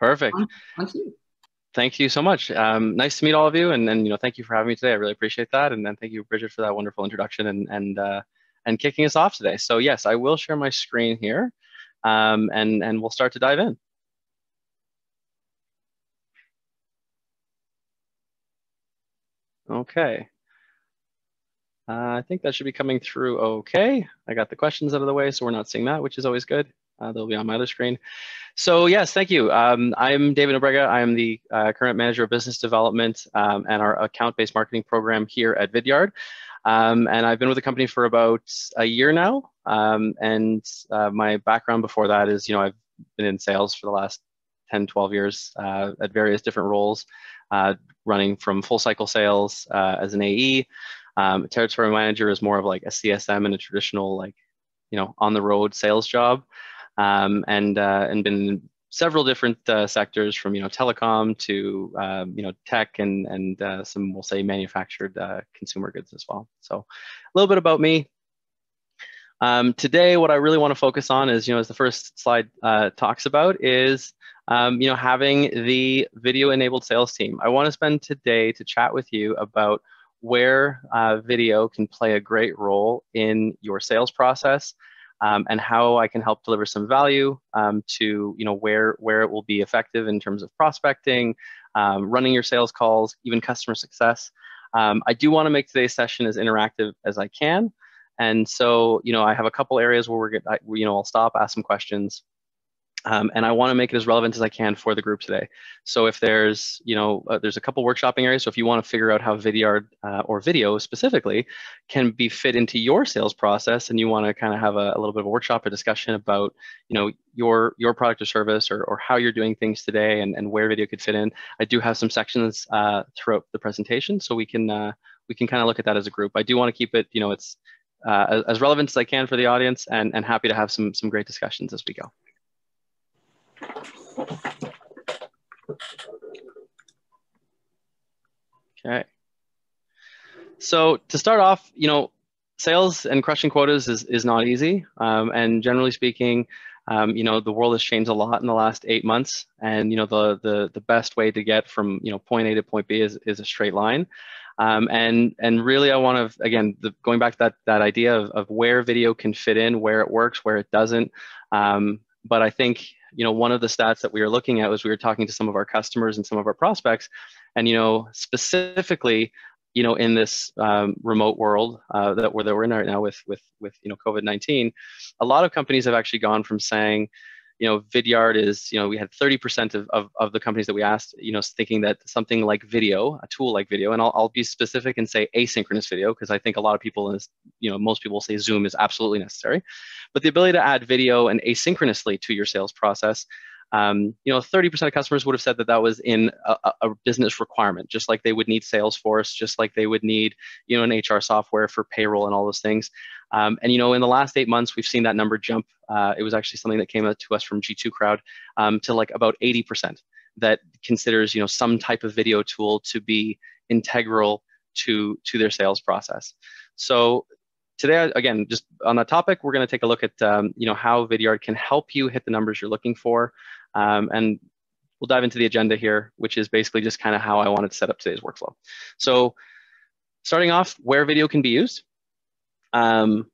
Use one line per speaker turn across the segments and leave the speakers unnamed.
Perfect.
On, on you.
Thank you so much. Um, nice to meet all of you, and, and you know, thank you for having me today. I really appreciate that, and then thank you, Bridget, for that wonderful introduction and and uh, and kicking us off today. So yes, I will share my screen here, um, and and we'll start to dive in. Okay. Uh, I think that should be coming through okay. I got the questions out of the way, so we're not seeing that, which is always good. Uh, they'll be on my other screen. So yes, thank you. Um, I'm David Nobrega. I am the uh, current manager of business development um, and our account-based marketing program here at Vidyard. Um, and I've been with the company for about a year now. Um, and uh, my background before that is, you know, I've been in sales for the last 10, 12 years uh, at various different roles, uh, running from full cycle sales uh, as an AE. Um, territory manager is more of like a CSM and a traditional, like, you know, on the road sales job um, and uh, and been in several different uh, sectors from you know telecom to um, you know tech and and uh, some we'll say manufactured uh, consumer goods as well. So a little bit about me. Um, today, what I really want to focus on is you know as the first slide uh, talks about is um, you know having the video enabled sales team. I want to spend today to chat with you about where uh, video can play a great role in your sales process um, and how I can help deliver some value um, to you know where where it will be effective in terms of prospecting, um, running your sales calls, even customer success. Um, I do want to make today's session as interactive as I can, and so you know I have a couple areas where we're gonna, you know I'll stop, ask some questions, um, and I want to make it as relevant as I can for the group today. So if there's, you know, uh, there's a couple workshopping areas. So if you want to figure out how Vidyard uh, or video specifically can be fit into your sales process, and you want to kind of have a, a, little bit of a workshop or discussion about, you know, your your product or service or, or how you're doing things today and, and where video could fit in, I do have some sections uh, throughout the presentation, so we can uh, we can kind of look at that as a group. I do want to keep it, you know, it's uh, as, as relevant as I can for the audience, and and happy to have some some great discussions as we go. Okay. So to start off, you know, sales and crushing quotas is, is not easy. Um, and generally speaking, um, you know, the world has changed a lot in the last eight months. And, you know, the, the, the best way to get from, you know, point A to point B is, is a straight line. Um, and, and really, I want to, again, the, going back to that, that idea of, of where video can fit in, where it works, where it doesn't. Um, but I think you know, one of the stats that we were looking at was we were talking to some of our customers and some of our prospects, and you know, specifically, you know, in this um, remote world uh, that we're that we're in right now with with with you know COVID nineteen, a lot of companies have actually gone from saying, you know, Vidyard is, you know, we had 30% of, of, of, the companies that we asked, you know, thinking that something like video, a tool like video, and I'll, I'll be specific and say asynchronous video, because I think a lot of people, is, you know, most people say Zoom is absolutely necessary. But the ability to add video and asynchronously to your sales process um, you know, 30% of customers would have said that that was in a, a, business requirement, just like they would need Salesforce, just like they would need, you know, an HR software for payroll and all those things. Um, and, you know, in the last eight months, we've seen that number jump. Uh, it was actually something that came to us from G2 Crowd um, to like about 80% that considers, you know, some type of video tool to be integral to, to their sales process. So today, again, just on that topic, we're going to take a look at um, you know how Vidyard can help you hit the numbers you're looking for, um, and we'll dive into the agenda here, which is basically just kind of how I wanted to set up today's workflow. So, starting off, where video can be used. Um,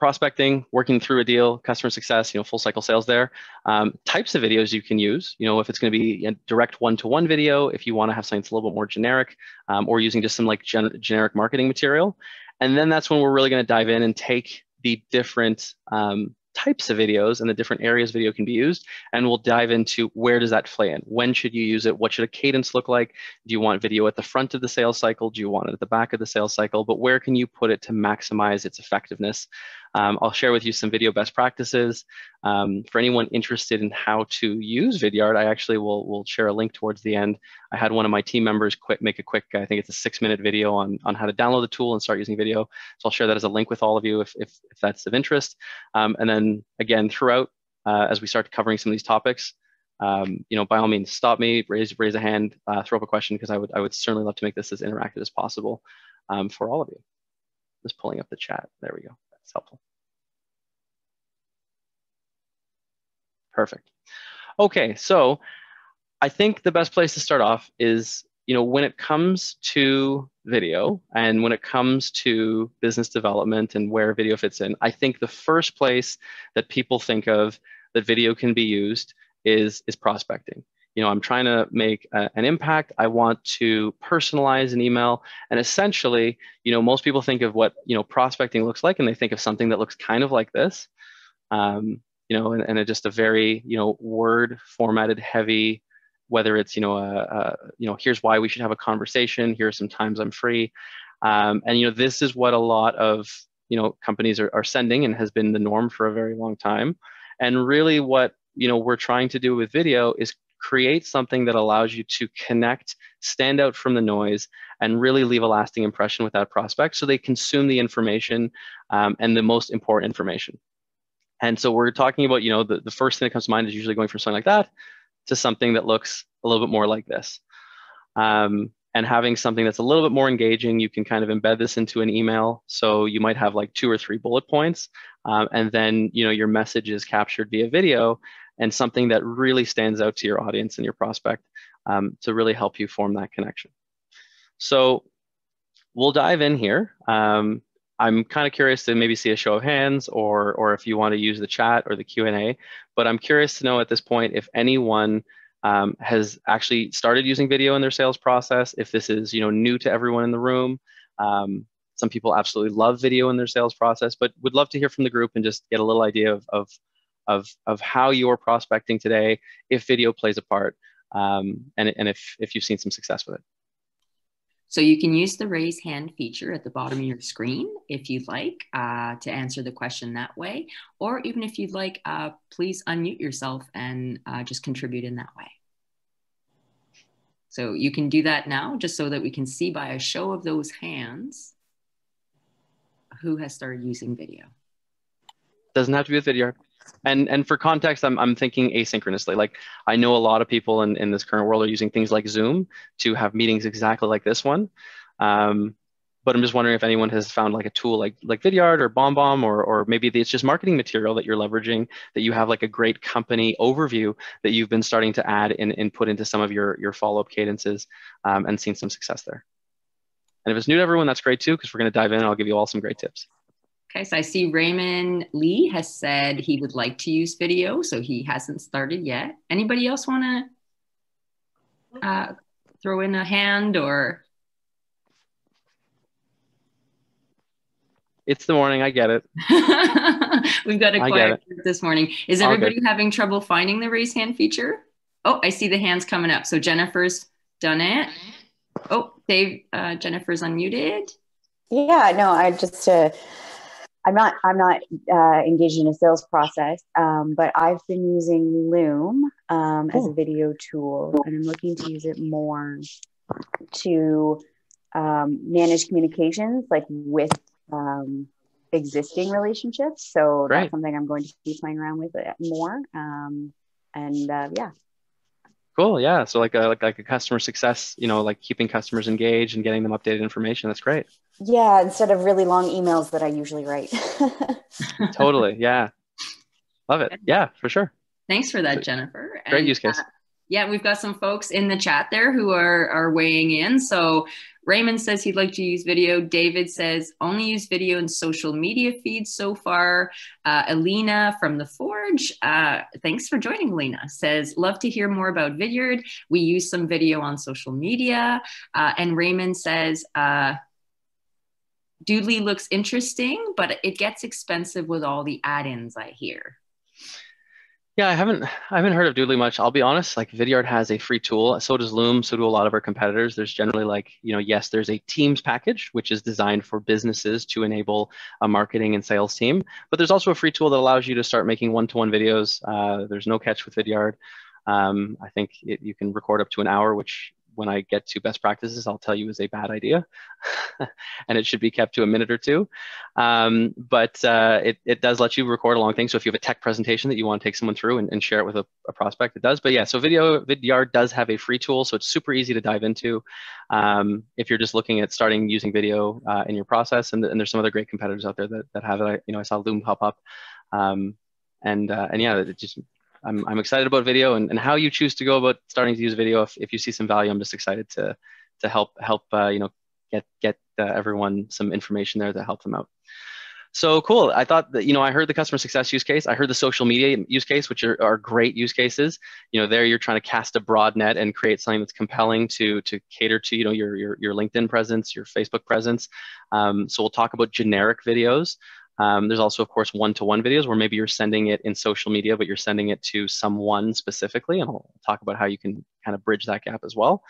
prospecting, working through a deal, customer success, you know, full cycle sales there. Um, types of videos you can use, you know, if it's going to be a direct one-to-one video, if you want to have something that's a little bit more generic, um, or using just some like gen generic marketing material. And then that's when we're really going to dive in and take the different um, types of videos and the different areas video can be used. And we'll dive into where does that play in? When should you use it? What should a cadence look like? Do you want video at the front of the sales cycle? Do you want it at the back of the sales cycle? But where can you put it to maximize its effectiveness? Um, I'll share with you some video best practices. Um, for anyone interested in how to use Vidyard, I actually will, will share a link towards the end. I had one of my team members quick, make a quick, I think it's a six minute video on, on how to download the tool and start using video. So I'll share that as a link with all of you if, if, if that's of interest. Um, and then again, throughout, uh, as we start covering some of these topics, um, you know, by all means, stop me, raise raise a hand, uh, throw up a question because I would I would certainly love to make this as interactive as possible um, for all of you. Just pulling up the chat. There we go. That's helpful. Perfect. Okay, so I think the best place to start off is, you know, when it comes to video and when it comes to business development and where video fits in, I think the first place that people think of that video can be used is is prospecting. You know, I'm trying to make a, an impact. I want to personalize an email, and essentially, you know, most people think of what you know prospecting looks like, and they think of something that looks kind of like this. Um, you know, and, and just a very you know word formatted heavy whether it's you know a, a, you know here's why we should have a conversation here are some times i'm free um, and you know this is what a lot of you know companies are, are sending and has been the norm for a very long time and really what you know we're trying to do with video is create something that allows you to connect stand out from the noise and really leave a lasting impression with that prospect so they consume the information um, and the most important information and so we're talking about you know the, the first thing that comes to mind is usually going from something like that to something that looks a little bit more like this. Um, and having something that's a little bit more engaging, you can kind of embed this into an email. So you might have like two or three bullet points, um, and then you know your message is captured via video and something that really stands out to your audience and your prospect um, to really help you form that connection. So we'll dive in here. Um, I'm kind of curious to maybe see a show of hands or, or if you want to use the chat or the Q&A, but I'm curious to know at this point if anyone um, has actually started using video in their sales process, if this is you know new to everyone in the room. Um, some people absolutely love video in their sales process, but would love to hear from the group and just get a little idea of, of, of, of how you're prospecting today, if video plays a part, um, and, and if, if you've seen some success with it.
So you can use the raise hand feature at the bottom of your screen if you'd like uh, to answer the question that way, or even if you'd like, uh, please unmute yourself and uh, just contribute in that way. So you can do that now just so that we can see by a show of those hands who has started using video.
Doesn't have to be with video. And and for context, I'm I'm thinking asynchronously. Like I know a lot of people in, in this current world are using things like Zoom to have meetings exactly like this one. Um, but I'm just wondering if anyone has found like a tool like like Vidyard or BombBomb or or maybe it's just marketing material that you're leveraging that you have like a great company overview that you've been starting to add and, and put into some of your your follow-up cadences um, and seen some success there. And if it's new to everyone, that's great too, because we're going to dive in and I'll give you all some great tips.
Okay, so I see Raymond Lee has said he would like to use video, so he hasn't started yet. Anybody else want to uh, throw in a hand or?
It's the morning. I get it.
We've got a quiet this morning. Is everybody having trouble finding the raise hand feature? Oh, I see the hands coming up. So Jennifer's done it. Oh, Dave, uh, Jennifer's unmuted.
Yeah, no, I just uh, I'm not I'm not uh, engaged in a sales process, um, but I've been using Loom um, as a video tool, and I'm looking to use it more to um, manage communications, like with um, existing relationships. So Great. that's something I'm going to be playing around with more. Um, and uh, yeah,
Cool. Yeah. So like a like, like a customer success, you know, like keeping customers engaged and getting them updated information. That's great.
Yeah, instead of really long emails that I usually write.
totally. Yeah. Love it. Yeah, for sure.
Thanks for that, Jennifer.
Great and, use case. Uh,
yeah, we've got some folks in the chat there who are are weighing in. So Raymond says he'd like to use video. David says only use video in social media feeds so far. Uh, Alina from the Forge, uh, thanks for joining, Alina, says love to hear more about Vidyard. We use some video on social media. Uh, and Raymond says, uh, Doodly looks interesting, but it gets expensive with all the add-ins I hear.
Yeah, I haven't I haven't heard of Doodly much. I'll be honest. Like Vidyard has a free tool. So does Loom. So do a lot of our competitors. There's generally like you know yes, there's a Teams package which is designed for businesses to enable a marketing and sales team. But there's also a free tool that allows you to start making one-to-one videos. Uh, there's no catch with Vidyard. Um, I think it, you can record up to an hour, which when I get to best practices, I'll tell you is a bad idea, and it should be kept to a minute or two. Um, but uh, it, it does let you record a long thing. So if you have a tech presentation that you want to take someone through and, and share it with a, a, prospect, it does. But yeah, so video Vidyard does have a free tool, so it's super easy to dive into um, if you're just looking at starting using video uh, in your process. And, and, there's some other great competitors out there that, that have it. I, you know, I saw Loom pop up, um, and uh, and yeah, it just I'm, I'm excited about video and, and how you choose to go about starting to use video. If, if you see some value, I'm just excited to to help help uh, you know get get uh, everyone some information there to help them out. So cool. I thought that, you know, I heard the customer success use case. I heard the social media use case, which are, are great use cases. You know, there you're trying to cast a broad net and create something that's compelling to, to cater to, you know, your, your, your LinkedIn presence, your Facebook presence. Um, so we'll talk about generic videos. Um, there's also, of course, one-to-one videos where maybe you're sending it in social media, but you're sending it to someone specifically, and I'll talk about how you can kind of bridge that gap as well.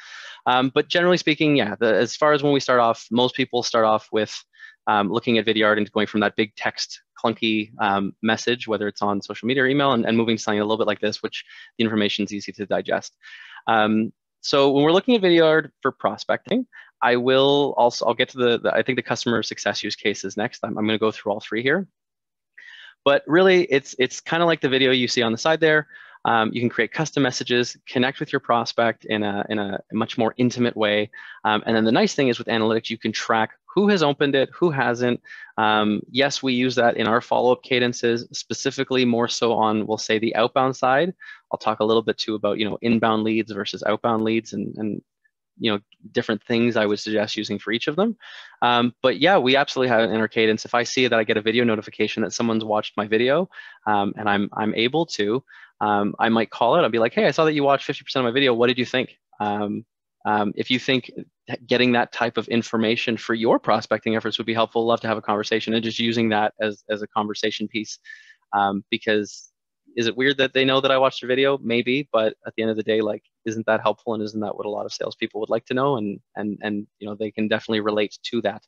Um, but generally speaking, yeah, the, as far as when we start off, most people start off with um, looking at Vidyard and going from that big text clunky um, message, whether it's on social media or email, and, and, moving to something a little bit like this, which the information is easy to digest. Um, so when we're looking at Vidyard for prospecting, I will also, I'll get to the, the I think the customer success use cases next. I'm, I'm going to go through all three here. But really, it's, it's kind of like the video you see on the side there. Um, you can create custom messages, connect with your prospect in a, in a much more intimate way. Um, and then the nice thing is with analytics, you can track who has opened it, who hasn't. Um, yes, we use that in our follow-up cadences, specifically more so on, we'll say the outbound side. I'll talk a little bit too about, you know, inbound leads versus outbound leads and, and you know, different things I would suggest using for each of them. Um, but yeah, we absolutely have an inner cadence. If I see that I get a video notification that someone's watched my video um, and I'm, I'm able to, um, I might call it. I'll be like, hey, I saw that you watched 50% of my video. What did you think? Um, um, if you think getting that type of information for your prospecting efforts would be helpful, love to have a conversation and just using that as, as a conversation piece. Um, because is it weird that they know that I watched your video? Maybe, but at the end of the day, like, isn't that helpful? And isn't that what a lot of salespeople would like to know? And and and you know, they can definitely relate to that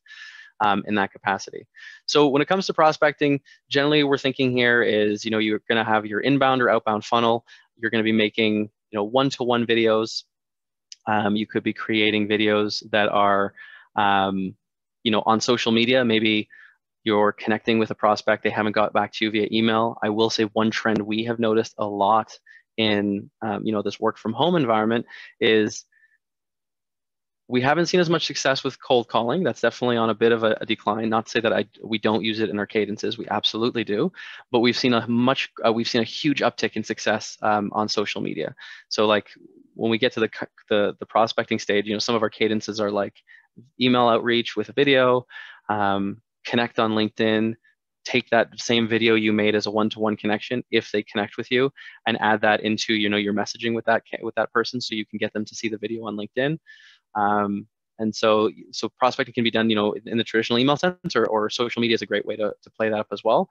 um, in that capacity. So when it comes to prospecting, generally we're thinking here is, you know, you're going to have your inbound or outbound funnel. You're going to be making, you know, one-to-one videos um, you could be creating videos that are, um, you know, on social media. Maybe you're connecting with a prospect, they haven't got back to you via email. I will say one trend we have noticed a lot in, um, you know, this work from home environment is we haven't seen as much success with cold calling. That's definitely on a bit of a, a, decline. Not to say that I we don't use it in our cadences. We absolutely do, but we've seen a much uh, we've seen a huge uptick in success um, on social media. So like when we get to the, the the prospecting stage, you know, some of our cadences are like email outreach with a video, um, connect on LinkedIn, take that same video you made as a one-to-one connection if they connect with you and add that into you know your messaging with that with that person so you can get them to see the video on linkedin um, and so, so prospecting can be done, you know, in the traditional email sense, or, or social media is a great way to, to play that up as well.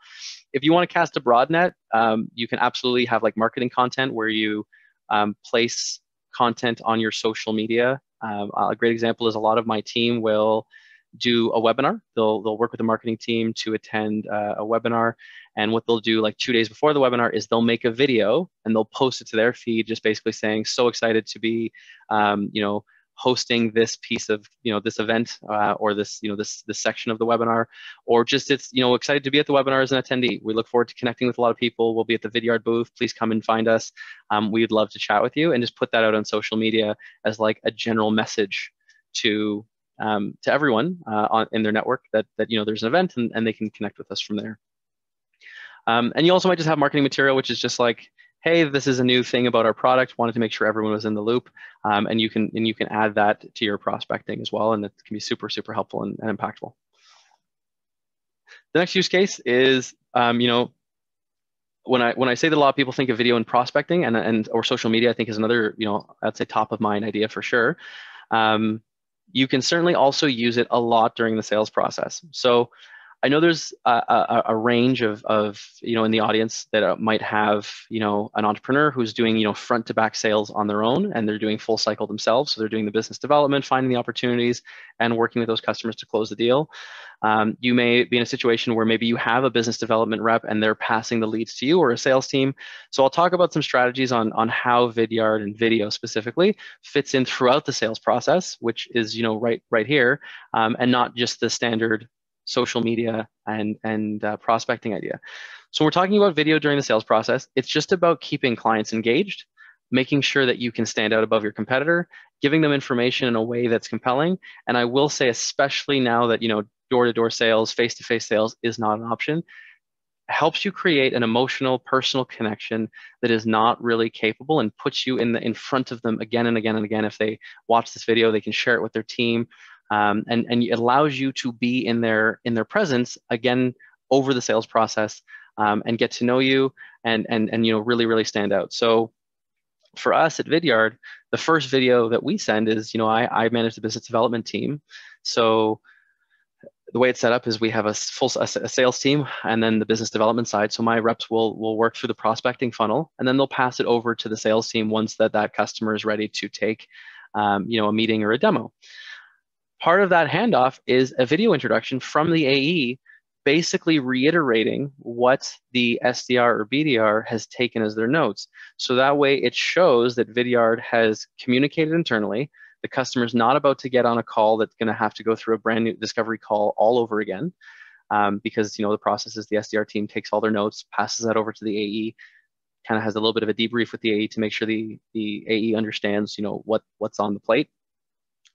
If you want to cast a broad net, um, you can absolutely have like marketing content where you um, place content on your social media. Um, a great example is a lot of my team will do a webinar. They'll they'll work with the marketing team to attend uh, a webinar, and what they'll do like two days before the webinar is they'll make a video and they'll post it to their feed, just basically saying, "So excited to be, um, you know." hosting this piece of you know this event uh, or this you know this this section of the webinar. Or just it's you know excited to be at the webinar as an attendee. We look forward to connecting with a lot of people. We'll be at the vidyard booth. Please come and find us. Um, we'd love to chat with you. And just put that out on social media as like a general message to um, to everyone uh, on, in their network that that you know there's an event and, and they can connect with us from there um, and you also might just have marketing material which is just like hey, this is a new thing about our product. Wanted to make sure everyone was in the loop, um, and you can and you can add that to your prospecting as well, and it can be super super helpful and, and impactful. The next use case is, um, you know, when I when I say that a lot of people think of video and prospecting and and or social media, I think is another you know I'd say top of mind idea for sure. Um, you can certainly also use it a lot during the sales process. So I know there's a, a, a, range of, of, you know, in the audience that uh, might have, you know, an entrepreneur who's doing, you know, front to back sales on their own and they're doing full cycle themselves. So they're doing the business development, finding the opportunities and working with those customers to close the deal. Um, you may be in a situation where maybe you have a business development rep and they're passing the leads to you or a sales team. So I'll talk about some strategies on, on how Vidyard and video specifically fits in throughout the sales process, which is, you know, right, right here, um, and not just the standard social media and, and uh, prospecting idea. So we're talking about video during the sales process. It's just about keeping clients engaged, making sure that you can stand out above your competitor, giving them information in a way that's compelling. And I will say, especially now that, you know, door-to-door sales, face-to-face sales is not an option, helps you create an emotional personal connection that is not really capable and puts you in the in front of them again and again and again if they watch this video they can share it with their team um, and and it allows you to be in their in their presence again over the sales process um, and get to know you and and and you know really really stand out so for us at vidyard the first video that we send is you know i i manage the business development team so the way it's set up is we have a full a, sales team and then the business development side. So my reps will will work through the prospecting funnel and then they'll pass it over to the sales team once that that customer is ready to take, um, you know, a meeting or a demo. Part of that handoff is a video introduction from the AE, basically reiterating what the SDR or BDR has taken as their notes. So that way it shows that Vidyard has communicated internally the customer's not about to get on a call that's going to have to go through a brand new discovery call all over again um, because you know the process is the SDR team takes all their notes, passes that over to the AE, kind of has a little bit of a debrief with the AE to make sure the the AE understands you know what what's on the plate.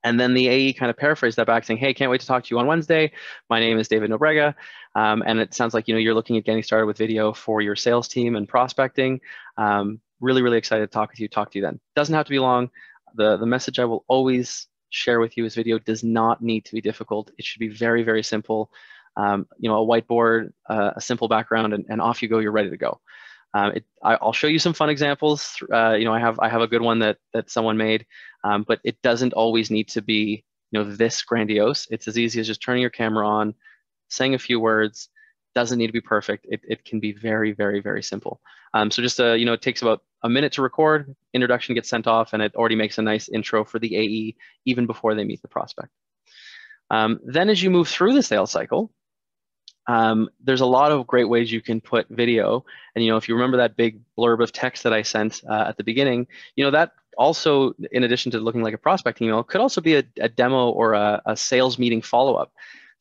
And then the AE kind of paraphrased that back saying, hey, can't wait to talk to you on Wednesday. My name is David Nobrega. Um, and it sounds like, you know, you're looking at getting started with video for your sales team and prospecting. Um, really, really excited to talk with you, talk to you then. Doesn't have to be long the, the message I will always share with you is video does not need to be difficult. It should be very, very simple. Um, you know, a whiteboard, uh, a simple background, and, and off you go, you're ready to go. Um, it, I, will show you some fun examples. Uh, you know, I have I have a good one that that someone made, um, but it doesn't always need to be you know this grandiose. It's as easy as just turning your camera on, saying a few words. Doesn't need to be perfect. It, it can be very very very simple. Um, so just uh, you know, it takes about a minute to record, introduction gets sent off, and it already makes a nice intro for the AE even before they meet the prospect. Um, then as you move through the sales cycle, um, there's a lot of great ways you can put video. And you know, if you remember that big blurb of text that I sent uh, at the beginning, you know that also, in addition to looking like a prospect email, could also be a, a demo or a, a sales meeting follow-up.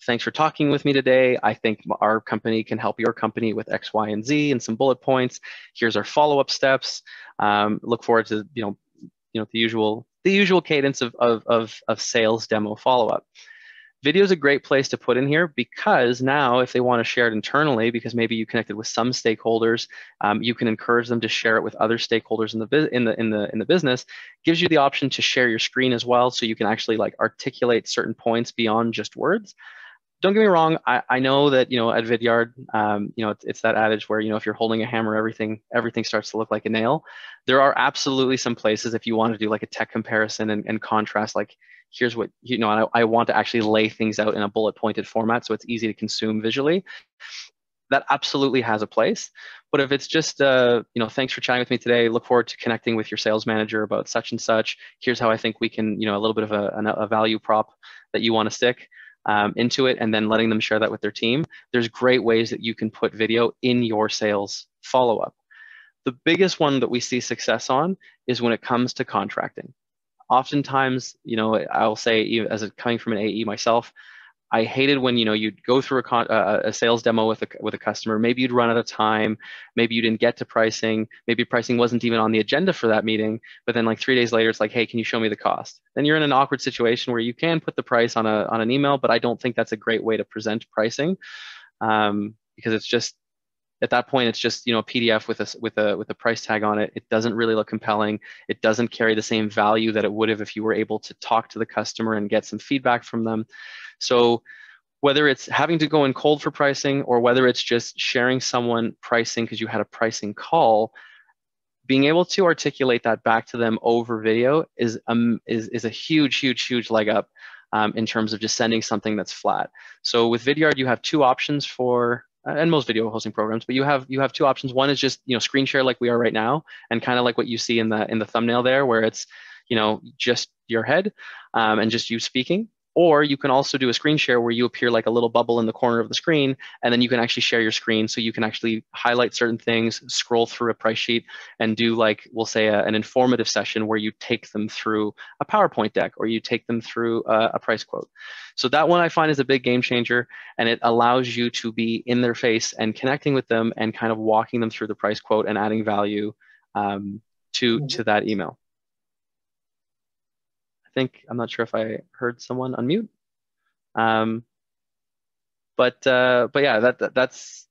Thanks for talking with me today. I think our company can help your company with X, Y, and Z and some bullet points. Here's our follow-up steps. Um, look forward to you know, you know the usual the usual cadence of of of, of sales demo follow-up. Video is a great place to put in here because now if they want to share it internally, because maybe you connected with some stakeholders, um, you can encourage them to share it with other stakeholders in the in the in the in the business. Gives you the option to share your screen as well, so you can actually like articulate certain points beyond just words don't get me wrong. I, I know that, you know, at Vidyard, um, you know, it's, it's that adage where, you know, if you're holding a hammer, everything, everything starts to look like a nail. There are absolutely some places if you want to do like a tech comparison and, and contrast, like here's what, you know, I, I want to actually lay things out in a bullet pointed format so it's easy to consume visually. That absolutely has a place. But if it's just, uh, you know, thanks for chatting with me today. Look forward to connecting with your sales manager about such and such. Here's how I think we can, you know, a little bit of a, a value prop that you want to stick um, into it and then letting them share that with their team, there's great ways that you can put video in your sales follow up. The biggest one that we see success on is when it comes to contracting. Oftentimes, you know, I'll say, as a, coming from an AE myself, I hated when you know you'd go through a, con- uh, a sales demo with a with a customer. Maybe you'd run out of time. Maybe you didn't get to pricing. Maybe pricing wasn't even on the agenda for that meeting. But then like three days later, it's like, hey, can you show me the cost? Then you're in an awkward situation where you can put the price on a on an email, but I don't think that's a great way to present pricing um, because it's just at that point it's just you know a PDF with a with a with a price tag on it. It doesn't really look compelling. It doesn't carry the same value that it would have if you were able to talk to the customer and get some feedback from them. So whether it's having to go in cold for pricing or whether it's just sharing someone pricing because you had a pricing call, being able to articulate that back to them over video is um, is is a huge, huge, huge leg up um, in terms of just sending something that's flat. So with Vidyard, you have two options for and most video hosting programs, but you have you have two options. One is just you know screen share like we are right now, and kind of like what you see in the in the thumbnail there, where it's you know just your head um, and just you speaking. Or you can also do a screen share where you appear like a little bubble in the corner of the screen, and then you can actually share your screen. So you can actually highlight certain things, scroll through a price sheet, and do like, we'll say, a, an informative session where you take them through a PowerPoint deck or you take them through a, a price quote. So that one I find is a big game changer, and it allows you to be in their face and connecting with them and kind of walking them through the price quote and adding value um, to, mm-hmm. to that email think I'm not sure if I heard someone unmute. Um, but uh, but yeah, that, that that's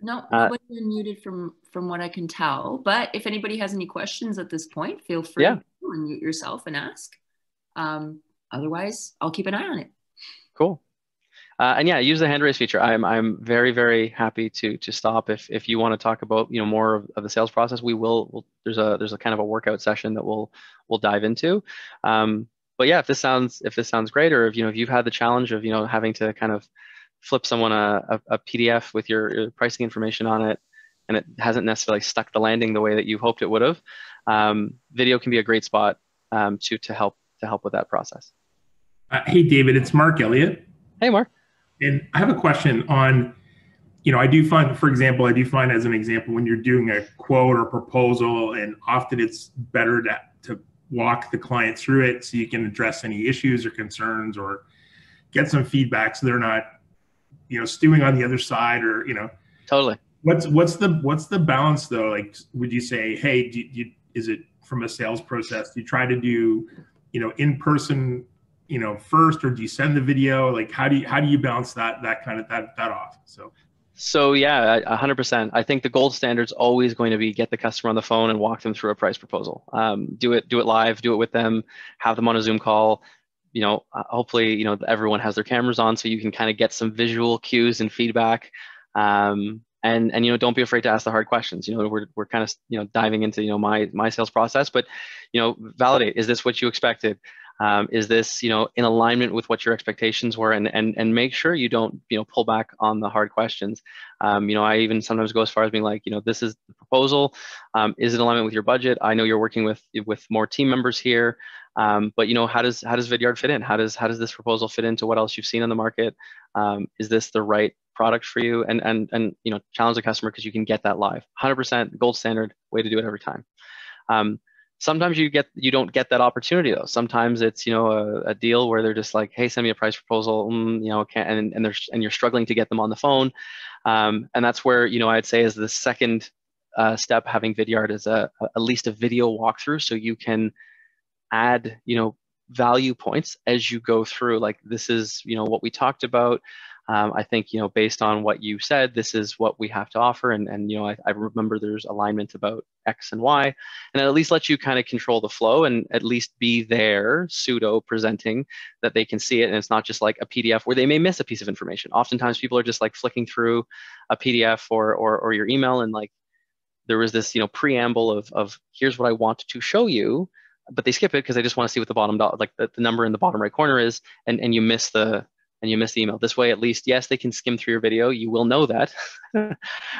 No, uh, unmuted from from what I can tell. But if anybody has any questions at this point, feel free yeah. to unmute yourself and ask. Um, otherwise, I'll keep an eye on it.
Cool. Uh, and yeah, use the hand raise feature. I'm I'm very very happy to to stop if if you want to talk about you know more of, of the sales process. We will. We'll, there's a there's a kind of a workout session that we'll we'll dive into. Um, but yeah, if this sounds if this sounds great, or if you know if you've had the challenge of you know having to kind of flip someone a, a, a PDF with your, your, pricing information on it, and it hasn't necessarily stuck the landing the way that you hoped it would have, um, video can be a great spot um, to to help to help with that process.
Uh, hey, David, it's Mark Elliott.
Hey, Mark.
And I have a question on, you know, I do find, for example, I do find as an example when you're doing a quote or proposal, and often it's better to, to walk the client through it so you can address any issues or concerns or get some feedback so they're not, you know, stewing on the other side or, you know.
Totally.
What's what's the what's the balance though? Like, would you say, hey, do you, is it from a sales process? Do you try to do, you know, in person you know first or do you send the video? Like how do you how do you balance that that kind of that that off? So.
So yeah 100% i think the gold standard is always going to be get the customer on the phone and walk them through a price proposal. Um, do it do it live do it with them have them on a zoom call. You know uh, hopefully you know everyone has their cameras on so you can kind of get some visual cues and feedback. Um, and and you know don't be afraid to ask the hard questions. You know we're, we're kind of you know diving into you know my my sales process but you know validate is this what you expected um, is this, you know, in alignment with what your expectations were, and and and make sure you don't, you know, pull back on the hard questions. Um, you know, I even sometimes go as far as being like, you know, this is the proposal. Um, is it alignment with your budget? I know you're working with with more team members here, um, but you know, how does how does Vidyard fit in? How does how does this proposal fit into what else you've seen on the market? Um, is this the right product for you? And and and you know, challenge the customer because you can get that live. 100% gold standard way to do it every time. Um, sometimes you get you don't get that opportunity though. Sometimes it's you know a, a deal where they're just like hey send me a price proposal mm, you know and and, and you're struggling to get them on the phone. Um, and that's where you know i'd say is the second uh, step having vidyard is a, a, at least a video walkthrough so you can add you know value points as you go through. Like this is you know what we talked about um, I think, you know, based on what you said, this is what we have to offer. And, and you know, I, I remember there's alignment about X and Y, and at least let you kind of control the flow and at least be there pseudo presenting that they can see it. And it's not just like a PDF where they may miss a piece of information. Oftentimes people are just like flicking through a PDF or, or, or your email and like, there was this, you know, preamble of, of here's what I want to show you, but they skip it because they just want to see what the bottom dot, like the, the number in the bottom right corner is, and, and you miss the, and you miss the email. This way, at least, yes, they can skim through your video. You will know that,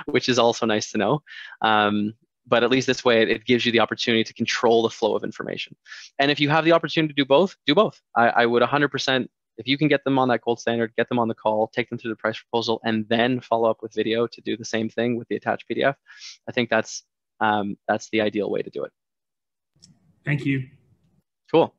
which is also nice to know. Um, but at least this way, it, it, gives you the opportunity to control the flow of information. And if you have the opportunity to do both, do both. I, I would 100%, if you can get them on that gold standard, get them on the call, take them through the price proposal, and then follow up with video to do the same thing with the attached PDF. I think that's um, that's the ideal way to do it.
Thank you.
Cool.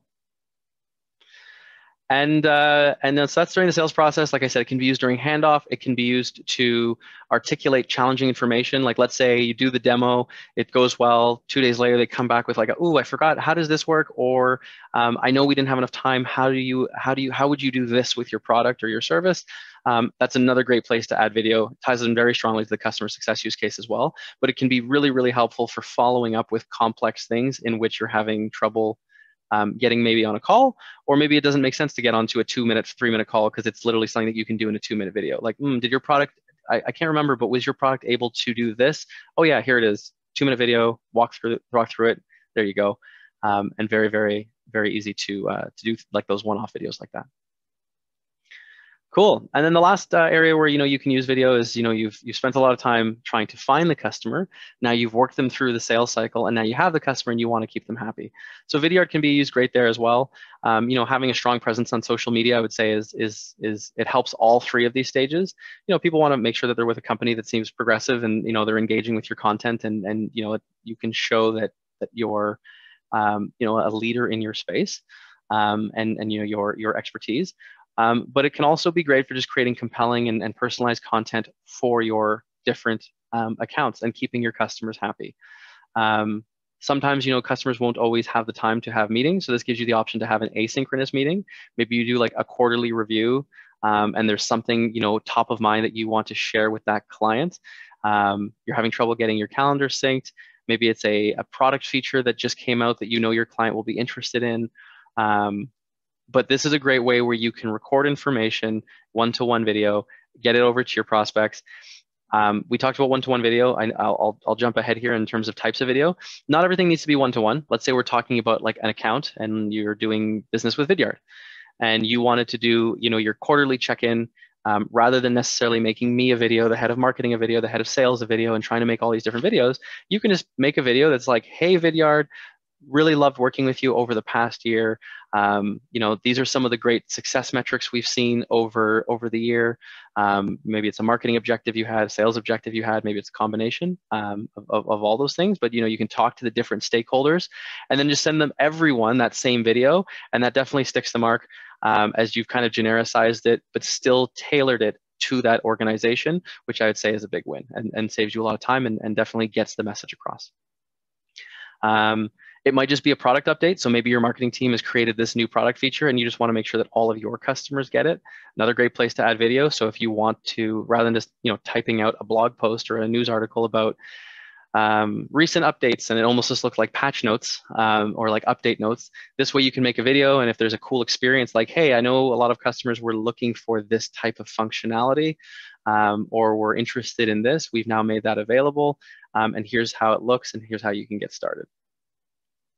And uh, and then so that's during the sales process. Like I said, it can be used during handoff. It can be used to articulate challenging information. Like let's say you do the demo, it goes well. Two days later, they come back with like, "Oh, I forgot. How does this work?" Or um, "I know we didn't have enough time. How do you how do you how would you do this with your product or your service?" Um, that's another great place to add video. It ties in very strongly to the customer success use case as well. But it can be really really helpful for following up with complex things in which you're having trouble um, getting maybe on a call, or maybe it doesn't make sense to get onto a two minute, three minute call because it's literally something that you can do in a two minute video. Like, mm, did your product, I, I, can't remember, but was your product able to do this? Oh yeah, here it is, two minute video, walk through, walk through it. There you go. Um, and very, very, very easy to, uh, to do like those one-off videos like that. Cool. And then the last uh, area where you know you can use video is you know you've you've spent a lot of time trying to find the customer. Now you've worked them through the sales cycle, and now you have the customer, and you want to keep them happy. So video can be used great there as well. Um, you know, having a strong presence on social media, I would say, is is is it helps all three of these stages. You know, people want to make sure that they're with a company that seems progressive, and you know they're engaging with your content, and and you know you can show that that you're um, you know a leader in your space. Um, and and you know your your expertise. Um, but it can also be great for just creating compelling and, and personalized content for your different um, accounts and keeping your customers happy. Um, sometimes, you know, customers won't always have the time to have meetings. So this gives you the option to have an asynchronous meeting. Maybe you do like a quarterly review um, and there's something, you know, top of mind that you want to share with that client. um, you're having trouble getting your calendar synced. Maybe it's a, a product feature that just came out that you know your client will be interested in. Um, but this is a great way where you can record information one-to-one video, get it over to your prospects. Um, we talked about one-to-one video. I, will I'll jump ahead here in terms of types of video. Not everything needs to be one-to-one. Let's say we're talking about like an account and you're doing business with Vidyard and you wanted to do, you know, your quarterly check-in um, rather than necessarily making me a video, the head of marketing a video, the head of sales a video, and trying to make all these different videos, you can just make a video that's like, hey, Vidyard, really loved working with you over the past year. Um, you know, these are some of the great success metrics we've seen over over the year. Um, maybe it's a marketing objective you had, sales objective you had, maybe it's a combination um, of, of, of, all those things. But you know, you can talk to the different stakeholders and then just send them everyone that same video, and that definitely sticks the mark um, as you've kind of genericized it, but still tailored it to that organization, which I would say is a big win and, and saves you a lot of time and, and definitely gets the message across. Um, it might just be a product update. So maybe your marketing team has created this new product feature and you just want to make sure that all of your customers get it. Another great place to add video. So if you want to, rather than just you know typing out a blog post or a news article about um, recent updates and it almost just looks like patch notes um, or like update notes. This way you can make a video and if there's a cool experience like, hey, I know a lot of customers were looking for this type of functionality um, or were interested in this, we've now made that available um, and here's how it looks and here's how you can get started.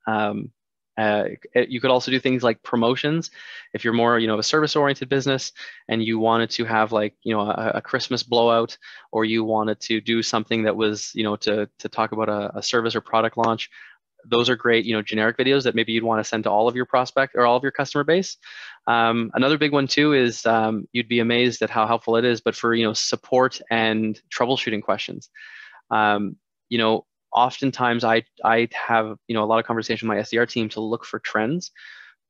Um, uh, you could also do things like promotions. If you're more, you know, a service-oriented business and you wanted to have like, you know, a, a, Christmas blowout, or you wanted to do something that was, you know, to to talk about a, a service or product launch, those are great, you know, generic videos that maybe you'd want to send to all of your prospect or all of your customer base. Um, another big one too is um, you'd be amazed at how helpful it is, but for you know support and troubleshooting questions. Um, you know, oftentimes I, I have you know a lot of conversation with my SDR team to look for trends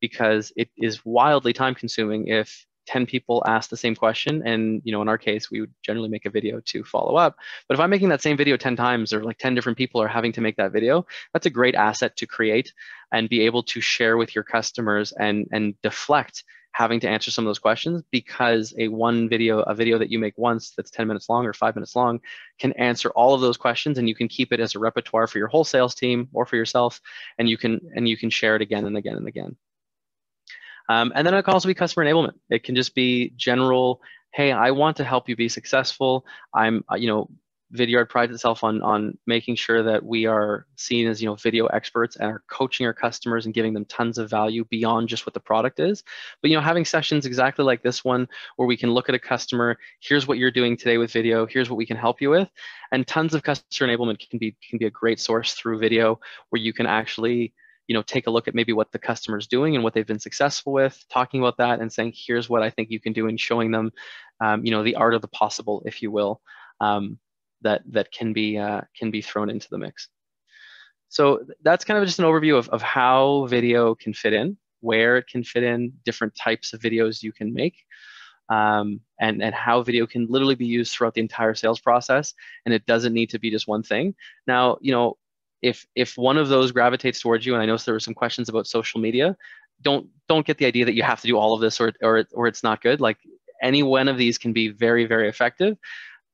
because it is wildly time consuming if 10 people ask the same question. And you know in our case we would generally make a video to follow up. But if i'm making that same video 10 times or like 10 different people are having to make that video that's a great asset to create and be able to share with your customers and and deflect having to answer some of those questions because a one video, a video that you make once that's 10 minutes long or five minutes long can answer all of those questions and you can keep it as a repertoire for your whole sales team or for yourself and you can and you can share it again and again and again. Um, and then it can also be customer enablement. It can just be general, hey, I want to help you be successful. I'm, uh, you know, Vidyard prides itself on on making sure that we are seen as you know video experts and are coaching our customers and giving them tons of value beyond just what the product is. But you know, having sessions exactly like this one where we can look at a customer, here's what you're doing today with video, here's what we can help you with, and tons of customer enablement can be can be a great source through video where you can actually you know take a look at maybe what the customer's doing and what they've been successful with talking about that and saying here's what i think you can do and showing them um, you know the art of the possible if you will um, that that can be uh, can be thrown into the mix. So that's kind of just an overview of, of how video can fit in, where it can fit in, different types of videos you can make, um, and, and how video can literally be used throughout the entire sales process. And it doesn't need to be just one thing. Now, you know, if if one of those gravitates towards you, and I noticed there were some questions about social media, don't don't get the idea that you have to do all of this or or or it's not good. Like any one of these can be very very effective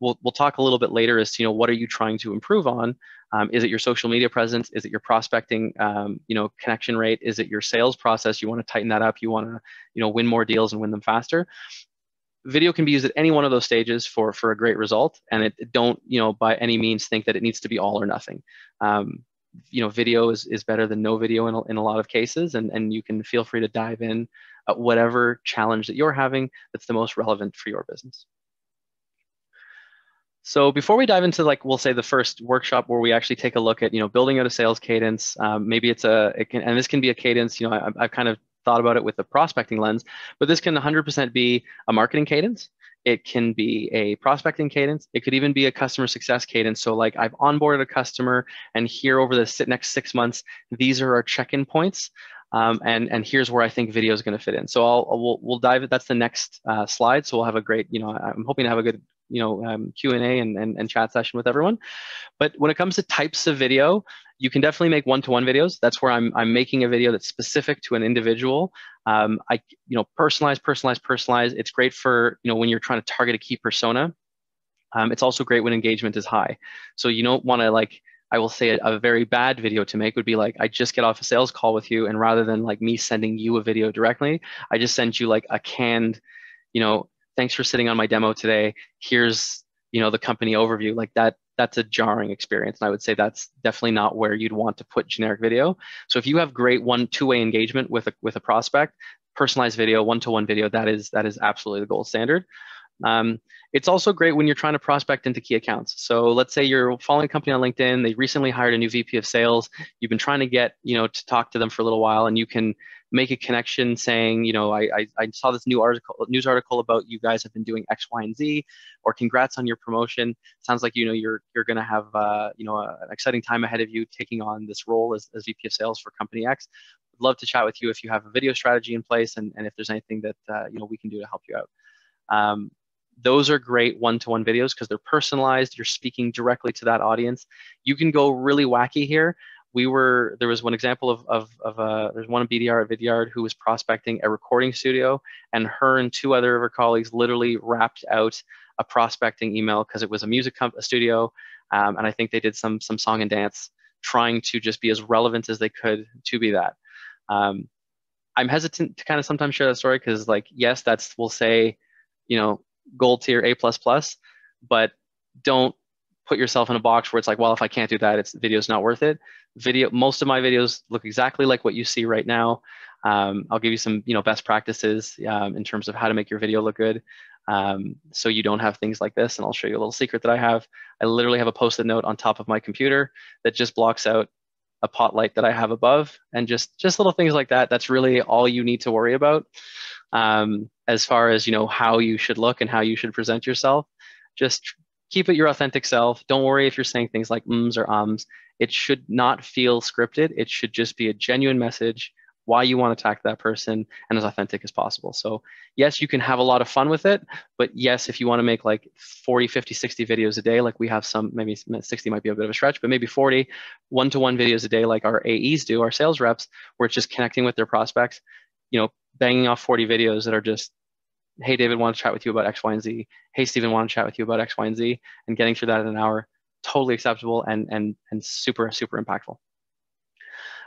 we'll, we'll talk a little bit later as to, you know, what are you trying to improve on? Um, is it your social media presence? Is it your prospecting, um, you know, connection rate? Is it your sales process? You want to tighten that up. You want to, you know, win more deals and win them faster. Video can be used at any one of those stages for, for a great result. And it, don't, you know, by any means think that it needs to be all or nothing. Um, you know, video is, is better than no video in a, in a lot of cases. And, and you can feel free to dive in at whatever challenge that you're having that's the most relevant for your business. So before we dive into like we'll say the first workshop where we actually take a look at you know building out a sales cadence, um, maybe it's a it can, and this can be a cadence. You know, I, I've kind of thought about it with the prospecting lens, but this can 100% be a marketing cadence. It can be a prospecting cadence. It could even be a customer success cadence. So like I've onboarded a customer, and here over the next six months, these are our check-in points. Um, and and here's where I think video is going to fit in. So I'll we'll, we'll dive. That's the next uh, slide. So we'll have a great. You know, I'm hoping to have a good you know um, q&a and, and, and chat session with everyone but when it comes to types of video you can definitely make one-to-one videos that's where i'm, I'm making a video that's specific to an individual um, i you know personalize personalize personalize it's great for you know when you're trying to target a key persona Um, it's also great when engagement is high. So you don't want to like, I will say a, a, very bad video to make would be like, I just get off a sales call with you. And rather than like me sending you a video directly, I just send you like a canned, you know, thanks for sitting on my demo today. Here's, you know, the company overview like that. That's a jarring experience. And I would say that's definitely not where you'd want to put generic video. So if you have great one, two-way engagement with a, with a prospect, personalized video, one-to-one video, that is, that is absolutely the gold standard. Um, it's also great when you're trying to prospect into key accounts. So let's say you're following a company on LinkedIn, they recently hired a new VP of sales. You've been trying to get, you know, to talk to them for a little while and you can make a connection saying, you know, I, I, I saw this new article, news article about you guys have been doing X, Y, and Z, or congrats on your promotion. Sounds like, you know, you're, you're going to have, uh, you know, a, an exciting time ahead of you taking on this role as, as VP of sales for company X. Would love to chat with you if you have a video strategy in place and, and if there's anything that, uh, you know, we can do to help you out. Um, those are great one-to-one videos because they're personalized. You're speaking directly to that audience. You can go really wacky here. We were there was one example of of, of uh, there's one BDR at Vidyard who was prospecting a recording studio, and her and two other of her colleagues literally rapped out a prospecting email because it was a music comp- a studio, um, and I think they did some some song and dance, trying to just be as relevant as they could to be that. Um, I'm hesitant to kind of sometimes share that story because like yes, that's we'll say, you know, gold tier A plus plus, but don't put yourself in a box where it's like, well, if I can't do that, it's video's not worth it. Video, most of my videos look exactly like what you see right now. Um, I'll give you some, you know, best practices um, in terms of how to make your video look good. Um, so you don't have things like this. And I'll show you a little secret that I have. I literally have a post-it note on top of my computer that just blocks out a pot light that I have above and just, just little things like that. That's really all you need to worry about um, as far as you know how you should look and how you should present yourself. Just keep it your authentic self. Don't worry if you're saying things like ums or ums. It should not feel scripted. It should just be a genuine message why you want to attack that person and as authentic as possible. So yes, you can have a lot of fun with it, but yes, if you want to make like 40, 50, 60 videos a day, like we have some, maybe 60 might be a bit of a stretch, but maybe 40 one-to-one videos a day, like our AEs do, our sales reps, where it's just connecting with their prospects, you know, banging off 40 videos that are just, hey, David, want to chat with you about X, Y, and Z. Hey, Stephen, want to chat with you about X, Y, and Z, and getting through that in an hour, totally acceptable and and and super super impactful.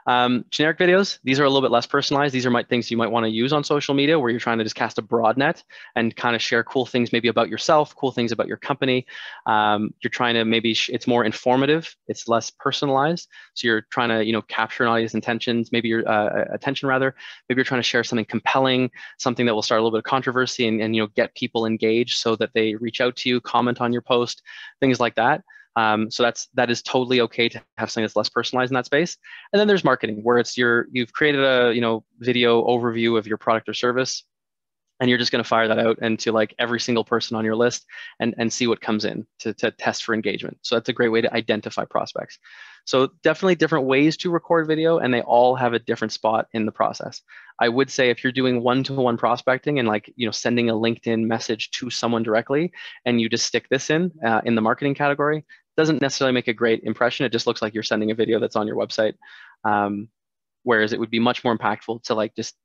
Um, generic videos, these are a little bit less personalized. These are my, things you might want to use on social media where you're trying to just cast a broad net and kind of share cool things maybe about yourself, cool things about your company. Um, you're trying to maybe, it's more informative, it's less personalized. So you're trying to, you know, capture an audience intentions, maybe your uh, attention rather. Maybe you're trying to share something compelling, something that will start a little bit of controversy and, and you know, get people engaged so that they reach out to you, comment on your post, things like that. Um, so that's that is totally okay to have something that's less personalized in that space. And then there's marketing, where it's your you've created a you know video overview of your product or service, and you're just going to fire that out into like every single person on your list and and see what comes in to to test for engagement. So that's a great way to identify prospects. So definitely different ways to record video, and they all have a different spot in the process. I would say if you're doing one-to-one prospecting and like you know sending a LinkedIn message to someone directly, and you just stick this in uh, in the marketing category, doesn't necessarily make a great impression. It just looks like you're sending a video that's on your website. Um, whereas it would be much more impactful to like just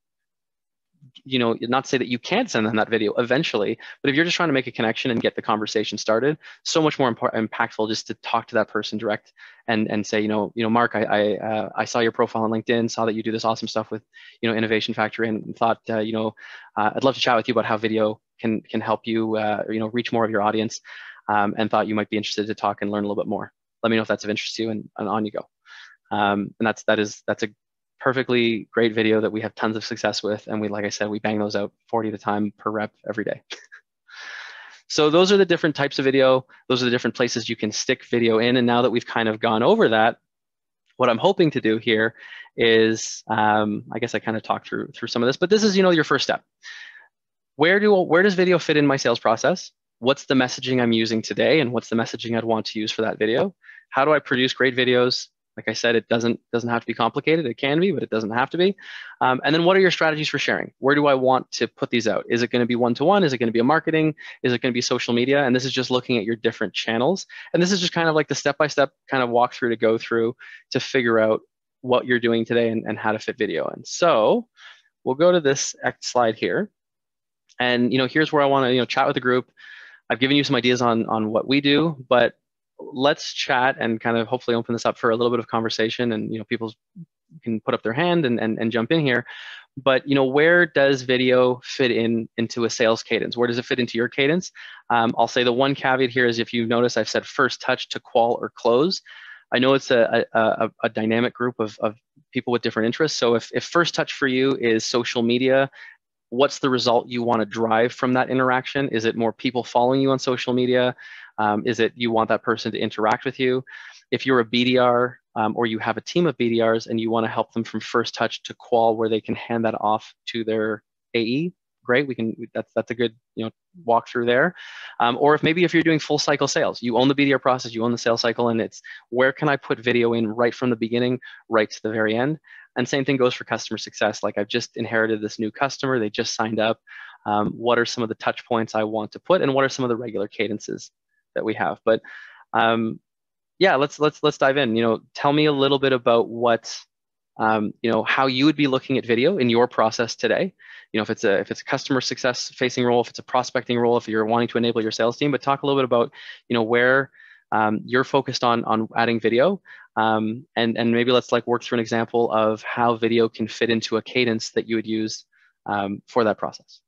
you know not say that you can't send them that video eventually but if you're just trying to make a connection and get the conversation started so much more imp- impactful just to talk to that person direct and and say you know you know mark i I, uh, I saw your profile on linkedin saw that you do this awesome stuff with you know innovation factory and thought uh, you know uh, i'd love to chat with you about how video can can help you uh, you know reach more of your audience um, and thought you might be interested to talk and learn a little bit more. Let me know if that's of interest to you, and, and on you go. Um, and that's that is that's a perfectly great video that we have tons of success with, and we like I said, we bang those out 40 at a time per rep every day. so those are the different types of video. Those are the different places you can stick video in. And now that we've kind of gone over that, what I'm hoping to do here is, um, I guess I kind of talked through through some of this, but this is you know your first step. Where do where does video fit in my sales process? What's the messaging I'm using today and what's the messaging I'd want to use for that video? How do I produce great videos? Like I said, it doesn't doesn't have to be complicated. It can be, but it doesn't have to be. Um, and then what are your strategies for sharing? Where do I want to put these out? Is it going to be one to one? Is it going to be a marketing? Is it going to be social media? And this is just looking at your different channels. And this is just kind of like the step by step kind of walkthrough to go through to figure out what you're doing today and, and how to fit video in. So we'll go to this slide here. And you know, here's where I want to you know chat with the group I've given you some ideas on on what we do, but let's chat and kind of hopefully open this up for a little bit of conversation and you know people can put up their hand and, and, and jump in here. But you know where does video fit in into a sales cadence? Where does it fit into your cadence? Um, i'll say the one caveat here is if you notice i've said first touch to qual or close. I know it's a, a, a dynamic group of, of people with different interests. So if, if first touch for you is social media what's the result you want to drive from that interaction is it more people following you on social media um, is it you want that person to interact with you? If you're a BDR um, or you have a team of BDRs and you want to help them from first touch to qual where they can hand that off to their AE, great. We can that's that's a good you know walk through there. Um, or if maybe if you're doing full cycle sales, you own the BDR process, you own the sales cycle, and it's where can I put video in right from the beginning, right to the very end. And same thing goes for customer success. Like I've just inherited this new customer, they just signed up. Um, what are some of the touch points I want to put, and what are some of the regular cadences that we have. But um, yeah, let's let's let's dive in. You know, tell me a little bit about what um, you know how you would be looking at video in your process today. You know, if it's a if it's a customer success facing role, if it's a prospecting role, if you're wanting to enable your sales team, but talk a little bit about you know where um, you're focused on on adding video, um, and and maybe let's like work through an example of how video can fit into a cadence that you would use um, for that process.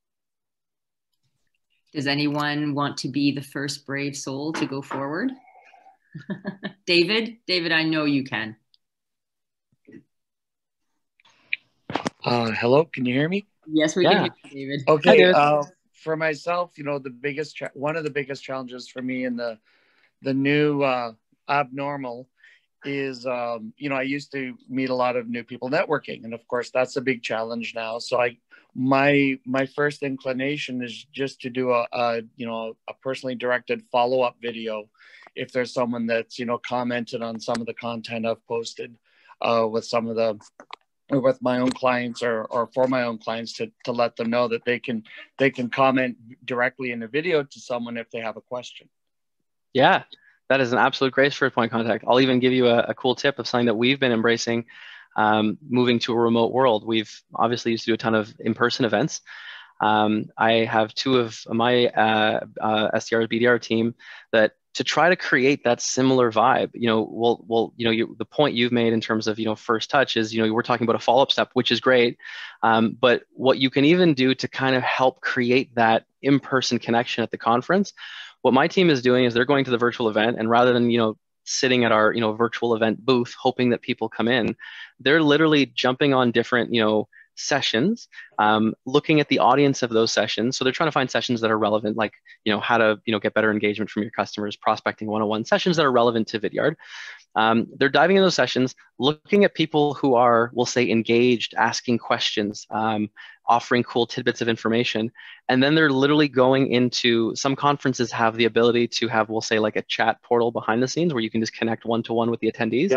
Does anyone want to be the first brave soul to go forward? David, David, I know you can.
Uh, hello, can you hear me?
Yes, we yeah. can you, David.
Okay, David. Uh, for myself, you know, the biggest one of the biggest challenges for me in the the new uh, abnormal is um, you know I used to meet a lot of new people networking, and of course that's a big challenge now. So I my my first inclination is just to do a, a you know a personally directed follow up video if there's someone that's you know commented on some of the content I've posted uh, with some of the with my own clients or, or for my own clients to, to let them know that they can they can comment directly in a video to someone if they have a question
yeah that is an absolute grace for a point contact i'll even give you a, a cool tip of something that we've been embracing um, moving to a remote world. We've obviously used to do a ton of in-person events. Um, I have two of my uh, uh, SDR BDR team that to try to create that similar vibe. You know, well, well, you know, you, the point you've made in terms of you know first touch is you know we're talking about a follow-up step, which is great. Um, but what you can even do to kind of help create that in-person connection at the conference, what my team is doing is they're going to the virtual event and rather than you know sitting at our you know virtual event booth hoping that people come in they're literally jumping on different you know sessions um, looking at the audience of those sessions so they're trying to find sessions that are relevant like you know how to you know get better engagement from your customers prospecting 101 sessions that are relevant to vidyard um, they're diving in those sessions looking at people who are we'll say engaged asking questions um, offering cool tidbits of information. And then they're literally going into some conferences have the ability to have, we'll say, like a chat portal behind the scenes where you can just connect one to one with the attendees.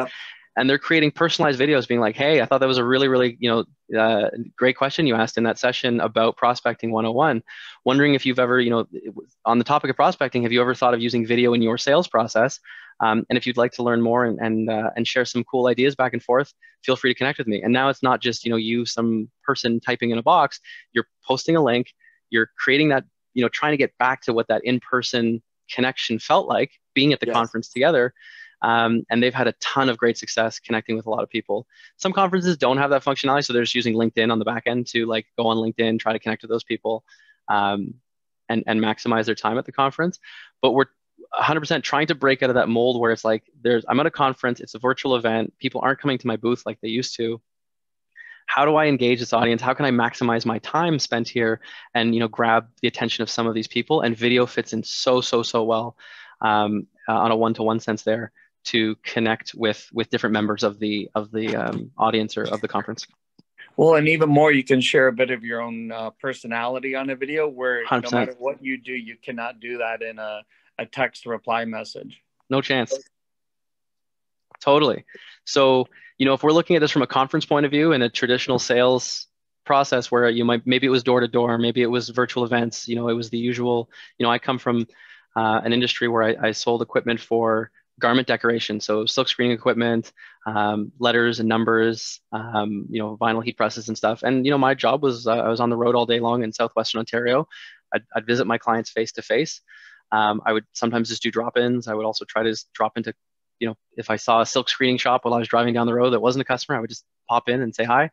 And they're creating personalized videos, being like, "Hey, I thought that was a really, really, you know, uh, great question you asked in that session about prospecting 101. Wondering if you've ever, you know, on the topic of prospecting, have you ever thought of using video in your sales process? Um, and if you'd like to learn more and and, uh, and share some cool ideas back and forth, feel free to connect with me. And now it's not just you know you some person typing in a box. You're posting a link. You're creating that you know trying to get back to what that in-person connection felt like being at the yes. conference together. Um, and they've had a ton of great success connecting with a lot of people. Some conferences don't have that functionality, so they're just using LinkedIn on the back end to like go on LinkedIn, try to connect with those people, um, and and maximize their time at the conference. But we're 100% trying to break out of that mold where it's like there's i'm at a conference it's a virtual event people aren't coming to my booth like they used to how do i engage this audience how can i maximize my time spent here and you know grab the attention of some of these people and video fits in so so so well um, uh, on a one-to-one sense there to connect with with different members of the of the um, audience or of the conference
well, and even more, you can share a bit of your own uh, personality on a video where 100%. no matter what you do, you cannot do that in a a text reply message.
No chance. Totally. So, you know, if we're looking at this from a conference point of view in a traditional sales process where you might maybe it was door to door, maybe it was virtual events, you know, it was the usual, you know, I come from uh, an industry where I, I, sold equipment for garment decoration, so silk screening equipment, um, letters and numbers, um, you know, vinyl heat presses and stuff. And you know, my job was uh, I was on the road all day long in southwestern Ontario. I'd, I'd visit my clients face to face. I would sometimes just do drop-ins. I would also try to drop into, you know, if I saw a silk screening shop while I was driving down the road that wasn't a customer, I would just pop in and say hi.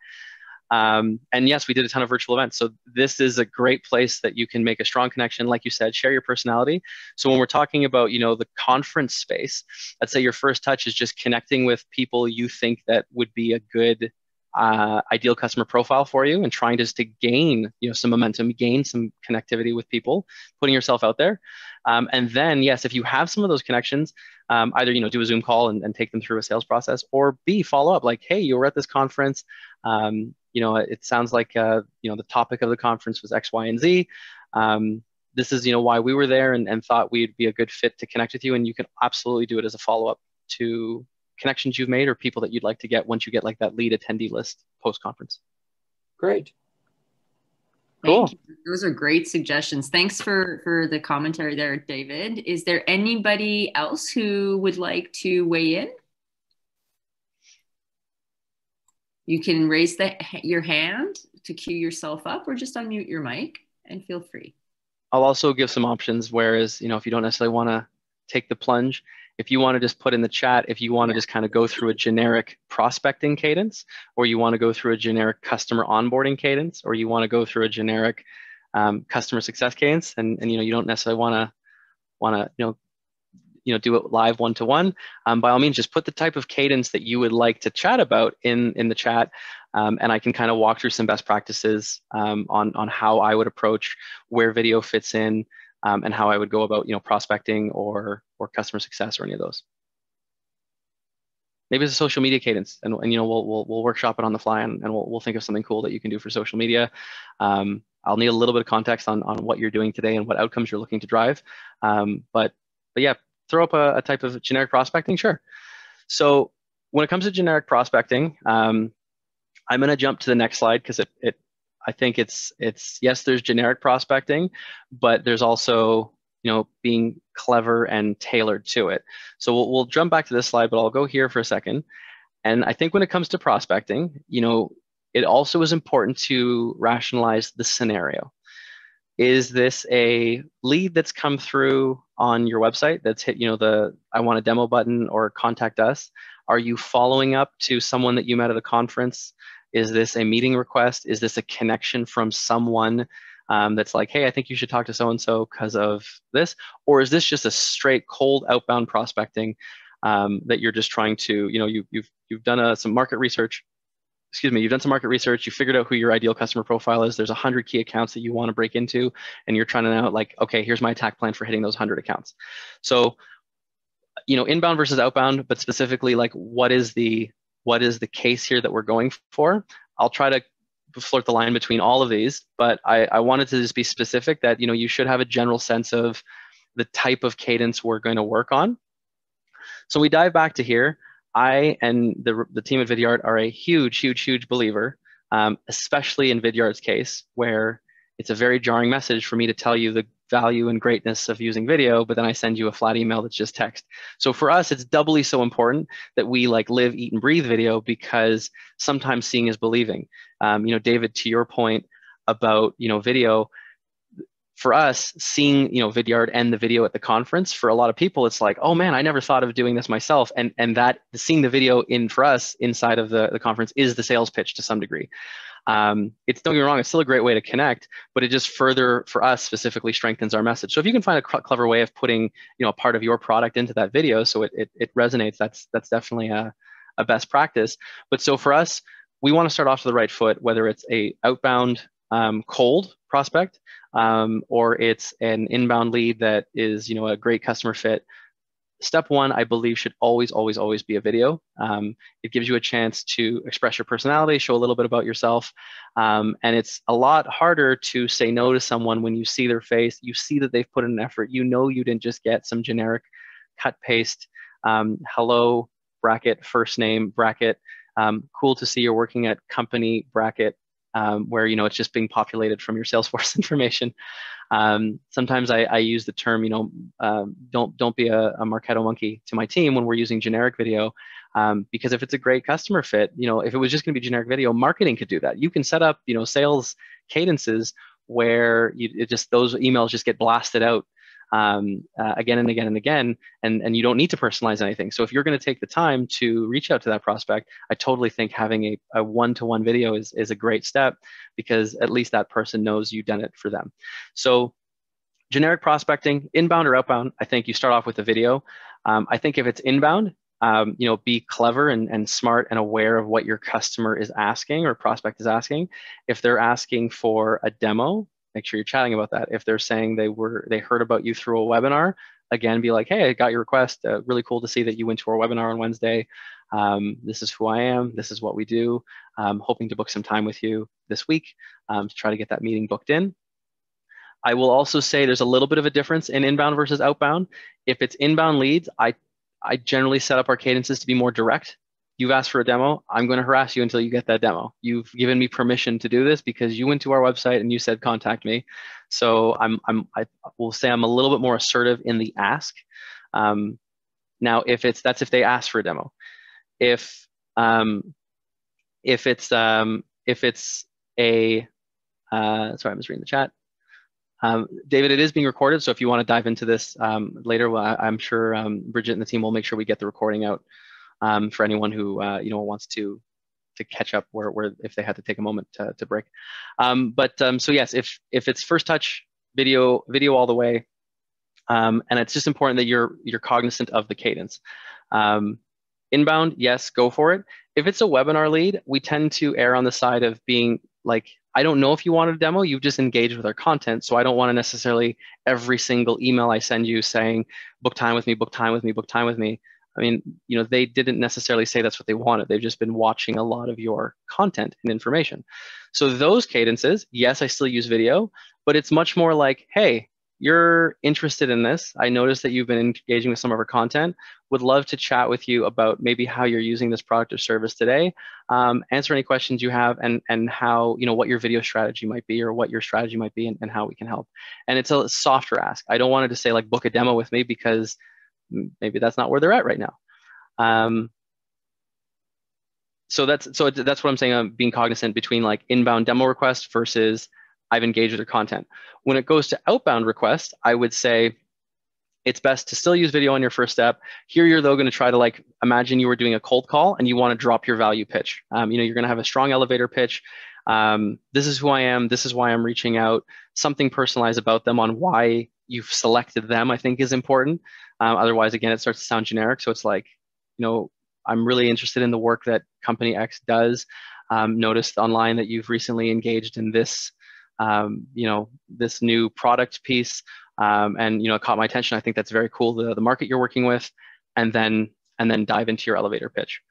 Um, and yes, we did a ton of virtual events. So this is a great place that you can make a strong connection. Like you said, share your personality. So when we're talking about, you know, the conference space, let's say your first touch is just connecting with people you think that would be a good uh, ideal customer profile for you and trying just to gain you know some momentum gain some connectivity with people putting yourself out there um, and then yes if you have some of those connections um, either you know do a zoom call and, and, take them through a sales process or b follow up like hey you were at this conference um, you know it sounds like uh, you know the topic of the conference was x y and z um, this is you know why we were there and, and thought we'd be a good fit to connect with you and you can absolutely do it as a follow-up to connections you've made or people that you'd like to get once you get like that lead attendee list post conference.
Great.
Cool. Those are great suggestions. Thanks for for the commentary there, David. Is there anybody else who would like to weigh in? You can raise the, your hand to cue yourself up or just unmute your mic and feel free.
I'll also give some options. Whereas, you know, if you don't necessarily want to take the plunge, if you want to just put in the chat if you want to just kind of go through a generic prospecting cadence or you want to go through a generic customer onboarding cadence or you want to go through a generic um, customer success cadence and, and you know you don't necessarily want to want to you know you know do it live one to one by all means just put the type of cadence that you would like to chat about in in the chat um, and i can kind of walk through some best practices um, on on how i would approach where video fits in um, and how I would go about, you know, prospecting or or customer success or any of those. Maybe it's a social media cadence, and, and you know, we'll, we'll we'll workshop it on the fly, and, and we'll we'll think of something cool that you can do for social media. Um, I'll need a little bit of context on on what you're doing today and what outcomes you're looking to drive. Um, but but yeah, throw up a, a, type of generic prospecting, sure. So when it comes to generic prospecting, um, I'm going to jump to the next slide because it, it I think it's it's yes, there's generic prospecting, but there's also you know being clever and tailored to it. So we'll, we'll jump back to this slide, but I'll go here for a second. And I think when it comes to prospecting, you know, it also is important to rationalize the scenario. Is this a lead that's come through on your website that's hit, you know, the I want a demo button or contact us? Are you following up to someone that you met at a conference is this a meeting request? Is this a connection from someone um, that's like, hey, I think you should talk to so and so because of this? Or is this just a straight cold outbound prospecting um, that you're just trying to, you know, you, you've you've done a, some market research. Excuse me, you've done some market research. You figured out who your ideal customer profile is. There's a hundred key accounts that you want to break into, and you're trying to now like, okay, here's my attack plan for hitting those hundred accounts. So, you know, inbound versus outbound, but specifically, like, what is the what is the case here that we're going for. I'll try to flirt the line between all of these, but I, I wanted to just be specific that you know you should have a general sense of the type of cadence we're going to work on. So we dive back to here. I and the, the team at Vidyard are a huge, huge, huge believer, um, especially in Vidyard's case, where it's a very jarring message for me to tell you the value and greatness of using video, but then I send you a flat email that's just text. So for us, it's doubly so important that we like live, eat, and breathe video because sometimes seeing is believing. Um, you know, David, to your point about you know video, for us, seeing you know Vidyard and the video at the conference, for a lot of people, it's like, oh man, I never thought of doing this myself, and and that seeing the video in for us inside of the the conference is the sales pitch to some degree. Um, it's don't get me wrong, it's still a great way to connect, but it just further for us specifically strengthens our message. So if you can find a clever way of putting, you know, a part of your product into that video, so it it, it resonates, that's that's definitely a, a best practice. But so for us, we want to start off to the right foot, whether it's a outbound um, cold prospect um, or it's an inbound lead that is, you know, a great customer fit step one, I believe, should always, always, always be a video. Um, it gives you a chance to express your personality, show a little bit about yourself. Um, and it's a lot harder to say no to someone when you see their face, you see that they've put in an effort, you know you didn't just get some generic cut paste, um, hello, bracket, first name, bracket. Um, cool to see you're working at company, bracket, um, where you know it's just being populated from your Salesforce information. Um, sometimes I, I, use the term, you know, um, don't don't be a, a Marketo monkey to my team when we're using generic video, um, because if it's a great customer fit, you know, if it was just going to be generic video, marketing could do that. You can set up, you know, sales cadences where you just those emails just get blasted out um, uh, again and again and again, and, and you don't need to personalize anything. So if you're going to take the time to reach out to that prospect, I totally think having a, a one-to-one video is, is a great step because at least that person knows you've done it for them. So generic prospecting, inbound or outbound, I think you start off with a video. Um, I think if it's inbound, um, you know, be clever and, and smart and aware of what your customer is asking or prospect is asking. If they're asking for a demo, make sure you're chatting about that. If they're saying they were they heard about you through a webinar, again, be like, hey, I got your request. Uh, really cool to see that you went to our webinar on Wednesday. Um, this is who I am. This is what we do. Um, hoping to book some time with you this week um, to try to get that meeting booked in. I will also say there's a little bit of a difference in inbound versus outbound. If it's inbound leads, I I generally set up our cadences to be more direct. You've asked for a demo. I'm going to harass you until you get that demo. You've given me permission to do this because you went to our website and you said contact me. So I'm, I'm I will say I'm a little bit more assertive in the ask. Um, now, if it's that's if they ask for a demo. If um, if it's um, if it's a uh, sorry, I'm just reading the chat. Um, David, it is being recorded, so if you want to dive into this um, later, well, I, am sure um, Bridget and the team will make sure we get the recording out um, for anyone who uh, you know wants to to catch up where, where if they had to take a moment to, to break. Um, but um, so yes, if if it's first touch video video all the way, um, and it's just important that you're you're cognizant of the cadence. inbound, yes, go for it. If it's a webinar lead, we tend to err on the side of being like I don't know if you wanted a demo, you've just engaged with our content. So I don't want to necessarily every single email I send you saying, book time with me, book time with me, book time with me. I mean, you know, they didn't necessarily say that's what they wanted. They've just been watching a lot of your content and information. So those cadences, yes, I still use video, but it's much more like, hey, you're interested in this. I noticed that you've been engaging with some of our content. Would love to chat with you about maybe how you're using this product or service today. Um, answer any questions you have and, and how, you know, what your video strategy might be or what your strategy might be and, and how we can help. And it's a softer ask. I don't want to say like book a demo with me because maybe that's not where they're at right now. Um, so that's so that's what I'm saying. I'm being cognizant between like inbound demo requests versus I've engaged with their content. When it goes to outbound requests, I would say it's best to still use video on your first step. Here, you're though going to try to like imagine you were doing a cold call and you want to drop your value pitch. Um, you know, you're going to have a strong elevator pitch. Um, this is who I am. This is why I'm reaching out. Something personalized about them on why you've selected them. I think is important. Um, otherwise, again, it starts to sound generic. So it's like, you know, I'm really interested in the work that company X does. Um, noticed online that you've recently engaged in this um, you know, this new product piece, um, and you know, it caught my attention. I think that's very cool. The the market you're working with, and then and then dive into your elevator pitch.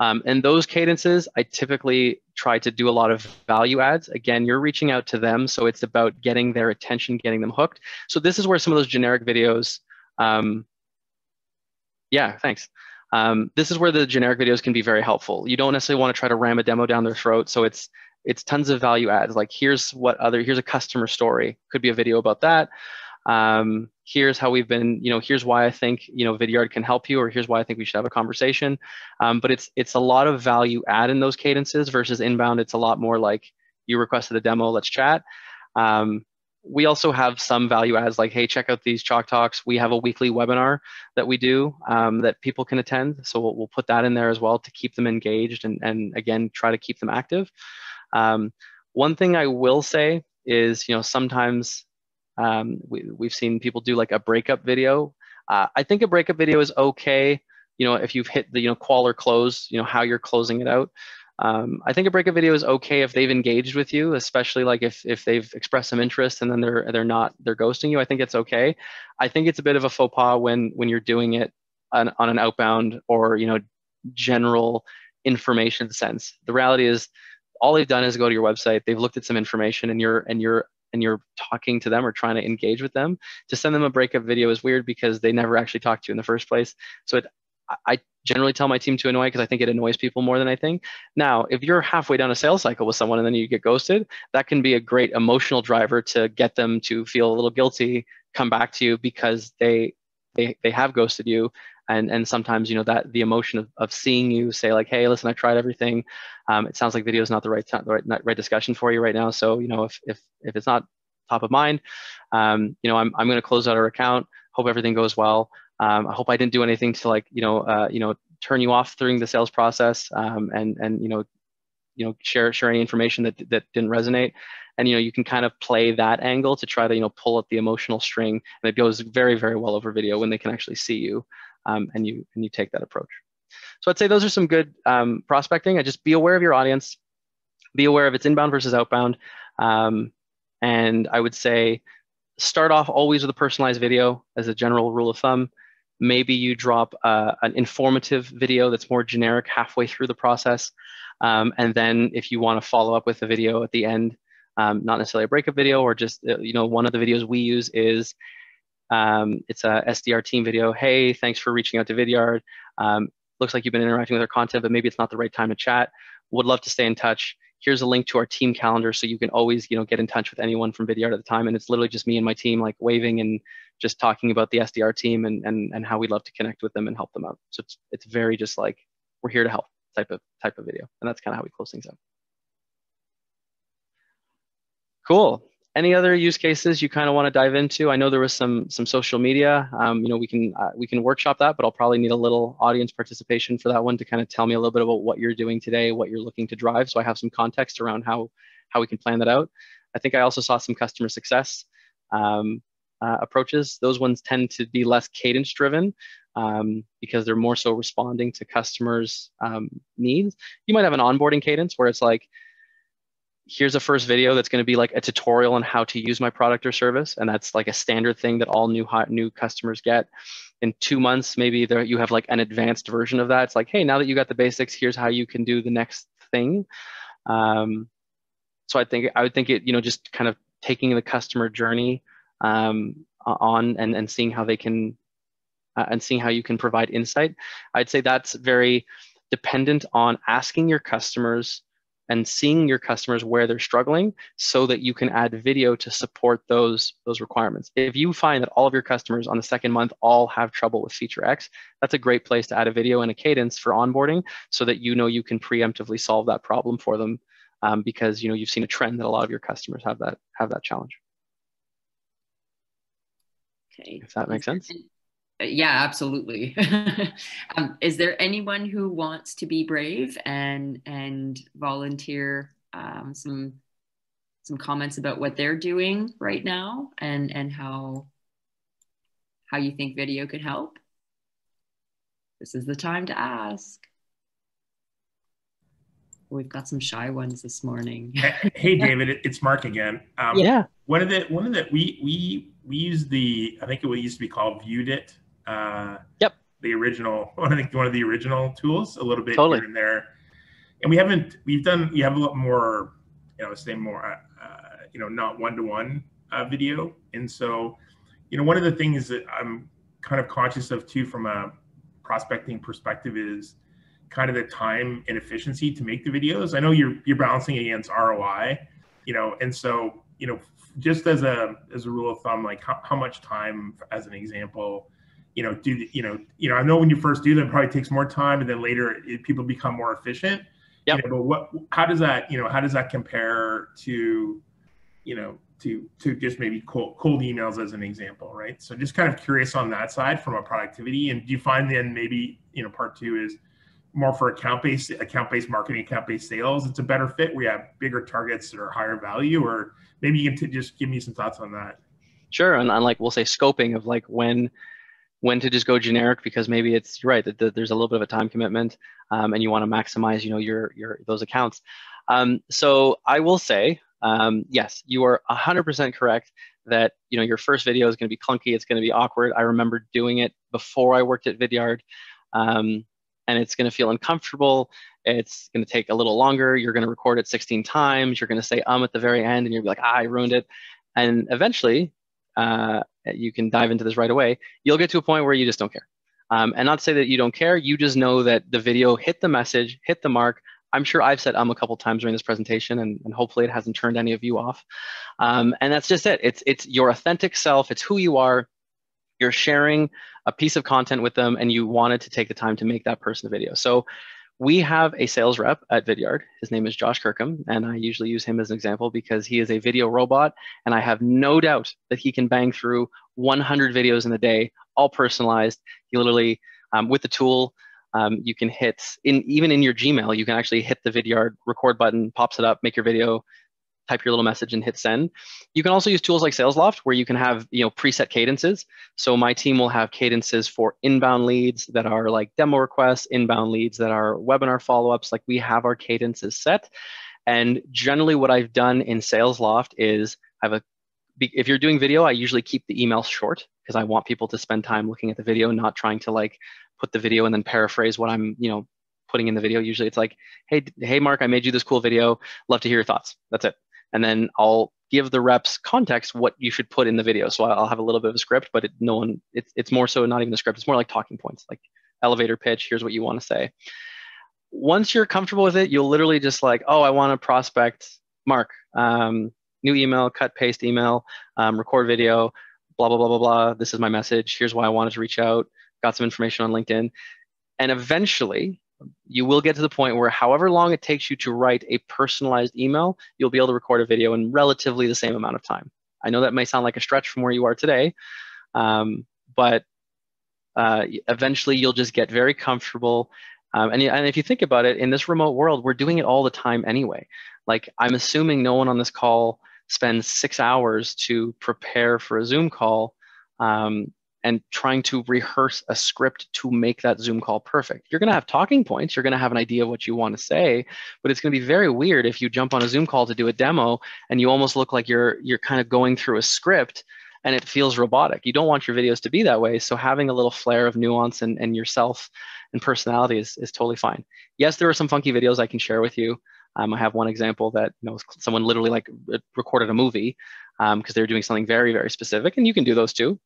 Um, and those cadences, I typically try to do a lot of value adds. Again, you're reaching out to them, so it's about getting their attention, getting them hooked. So this is where some of those generic videos. Um, yeah, thanks. Um, this is where the generic videos can be very helpful. You don't necessarily want to try to ram a demo down their throat. So it's it's tons of value adds. Like here's what other, here's a customer story. Could be a video about that. Um, here's how we've been, you know, here's why I think, you know, Vidyard can help you, or here's why I think we should have a conversation. Um, but it's it's a lot of value add in those cadences versus inbound. It's a lot more like you requested a demo, let's chat. Um, we also have some value adds like, hey, check out these Chalk Talks. We have a weekly webinar that we do um, that people can attend. So we'll, we'll, put that in there as well to keep them engaged and, and again, try to keep them active. Um, one thing I will say is, you know, sometimes um, we, we've seen people do like a breakup video. Uh, I think a breakup video is okay, you know, if you've hit the, you know, qual or close, you know, how you're closing it out. Um, I think a breakup video is okay if they've engaged with you, especially like if, if they've expressed some interest and then they're they're not they're ghosting you. I think it's okay. I think it's a bit of a faux pas when when you're doing it on, on an outbound or you know general information sense. The reality is all they've done is go to your website they've looked at some information and you're and you're and you're talking to them or trying to engage with them to send them a breakup video is weird because they never actually talked to you in the first place so it, i generally tell my team to annoy because i think it annoys people more than i think now if you're halfway down a sales cycle with someone and then you get ghosted that can be a great emotional driver to get them to feel a little guilty come back to you because they they, they have ghosted you and and sometimes you know that the emotion of, of seeing you say like hey listen i tried everything um, it sounds like video is not the right time the right, right discussion for you right now so you know if if if it's not top of mind. Um, you know, I'm, I'm going to close out our account. Hope everything goes well. Um, I hope I didn't do anything to like, you know, uh, you know, turn you off during the sales process um, and, and, you know, you know, share, share any information that, that didn't resonate. And, you know, you can kind of play that angle to try to, you know, pull up the emotional string and it goes very, very well over video when they can actually see you um, and you, and you take that approach. So I'd say those are some good um, prospecting. I just be aware of your audience, be aware of its inbound versus outbound. Um, and I would say start off always with a personalized video as a general rule of thumb. Maybe you drop uh, an informative video that's more generic halfway through the process. Um, and then if you want to follow up with a video at the end, um, not necessarily a breakup video or just, uh, you know, one of the videos we use is um, it's a SDR team video. Hey, thanks for reaching out to Vidyard. Um, looks like you've been interacting with our content, but maybe it's not the right time to chat. Would love to stay in touch. Here's a link to our team calendar so you can always, you know, get in touch with anyone from Vidyard at the time. And it's literally just me and my team like waving and just talking about the SDR team and and and how we'd love to connect with them and help them out. So it's it's very just like we're here to help type of type of video. And that's kind of how we close things up. Cool any other use cases you kind of want to dive into? I know there was some some social media. Um, you know, we can uh, we can workshop that, but I'll probably need a little audience participation for that one to kind of tell me a little bit about what you're doing today, what you're looking to drive, so I have some context around how how we can plan that out. I think I also saw some customer success um, uh, approaches. Those ones tend to be less cadence driven um, because they're more so responding to customers' um, needs. You might have an onboarding cadence where it's like, here's a first video that's going to be like a tutorial on how to use my product or service and that's like a standard thing that all new hot new customers get in two months maybe there you have like an advanced version of that it's like hey now that you got the basics here's how you can do the next thing um, so i think i would think it you know just kind of taking the customer journey um, on and, and seeing how they can uh, and seeing how you can provide insight. I'd say that's very dependent on asking your customers and seeing your customers where they're struggling so that you can add video to support those those requirements. If you find that all of your customers on the second month all have trouble with feature x that's a great place to add a video and a cadence for onboarding so that you know you can preemptively solve that problem for them um, because you know you've seen a trend that a lot of your customers have that have that challenge
okay.
If that makes sense.
yeah absolutely. Um, is there anyone who wants to be brave and and volunteer um, some some comments about what they're doing right now and and how how you think video could help? This is the time to ask. We've got some shy ones this morning.
Hey david it's mark again.
Um, yeah
one of the one of the we we we use the i think it used to be called Viewdit uh,
yep.
The original, one I think one of the original tools, a little bit
totally.
here and there. And we haven't, we've done, you have a lot more, you know, say more, uh, you know, not one to one video. And so, you know, one of the things that I'm kind of conscious of too from a prospecting perspective is kind of the time and efficiency to make the videos. I know you're you're balancing against ROI, you know, and so you know, just as a as a rule of thumb, like how, how much time, as an example, you know, do you know, you know, I know when you first do them, probably takes more time, and then later it, people become more efficient.
Yeah.
You know, but what? How does that? You know, how does that compare to, you know, to to just maybe cold cold emails as an example, right? So just kind of curious on that side from a productivity. And do you find then maybe you know part two is more for account based account based marketing, account based sales? It's a better fit. We have bigger targets that are higher value, or maybe you can t- just give me some thoughts on that.
Sure, and, and like we'll say scoping of like when when to just go generic because maybe it's right that, that there's a little bit of a time commitment um, and you want to maximize you know your your those accounts. Um, so i will say um, yes you are 100% correct that you know your first video is going to be clunky it's going to be awkward. I remember doing it before i worked at vidyard. Um, and it's going to feel uncomfortable it's going to take a little longer you're going to record it 16 times you're going to say um at the very end and you're like ah, i ruined it and eventually uh, you can dive into this right away, you'll get to a point where you just don't care. Um, and not to say that you don't care, you just know that the video hit the message, hit the mark. I'm sure I've said um a couple times during this presentation, and, and hopefully it hasn't turned any of you off. Um, and that's just it. It's it's your authentic self. It's who you are. You're sharing a piece of content with them, and you wanted to take the time to make that person a video. So we have a sales rep at Vidyard. His name is Josh Kirkham, and I usually use him as an example because he is a video robot, and I have no doubt that he can bang through 100 videos in a day, all personalized. He literally, um, with the tool, um, you can hit in even in your Gmail, you can actually hit the Vidyard record button, pops it up, make your video, type your little message and hit send. You can also use tools like SalesLoft where you can have you know preset cadences. So my team will have cadences for inbound leads that are like demo requests, inbound leads that are webinar follow-ups. Like we have our cadences set. And generally what I've done in SalesLoft is I have a if you're doing video, I usually keep the email short because I want people to spend time looking at the video, not trying to like put the video and then paraphrase what I'm, you know, putting in the video. Usually it's like, hey, hey, Mark, I made you this cool video. Love to hear your thoughts. That's it and then I'll give the reps context what you should put in the video. So I'll have a little bit of a script, but it, no one, it's, it's more so not even a script. It's more like talking points, like elevator pitch. Here's what you want to say. Once you're comfortable with it, you'll literally just like, oh, I want to prospect Mark, um, new email, cut, paste email, um, record video, blah, blah, blah, blah, blah. This is my message. Here's why I wanted to reach out. Got some information on LinkedIn. And eventually, you will get to the point where however long it takes you to write a personalized email, you'll be able to record a video in relatively the same amount of time. I know that may sound like a stretch from where you are today, um, but uh, eventually you'll just get very comfortable. Um, and, and if you think about it, in this remote world, we're doing it all the time anyway. Like I'm assuming no one on this call spends six hours to prepare for a Zoom call. Um, and trying to rehearse a script to make that Zoom call perfect. You're going to have talking points. You're going to have an idea of what you want to say, but it's going to be very weird if you jump on a Zoom call to do a demo and you almost look like you're you're kind of going through a script and it feels robotic. You don't want your videos to be that way. So having a little flair of nuance and, and yourself and personality is, is totally fine. Yes, there are some funky videos I can share with you. Um, I have one example that you know someone literally like recorded a movie because um, they're doing something very very specific, and you can do those too.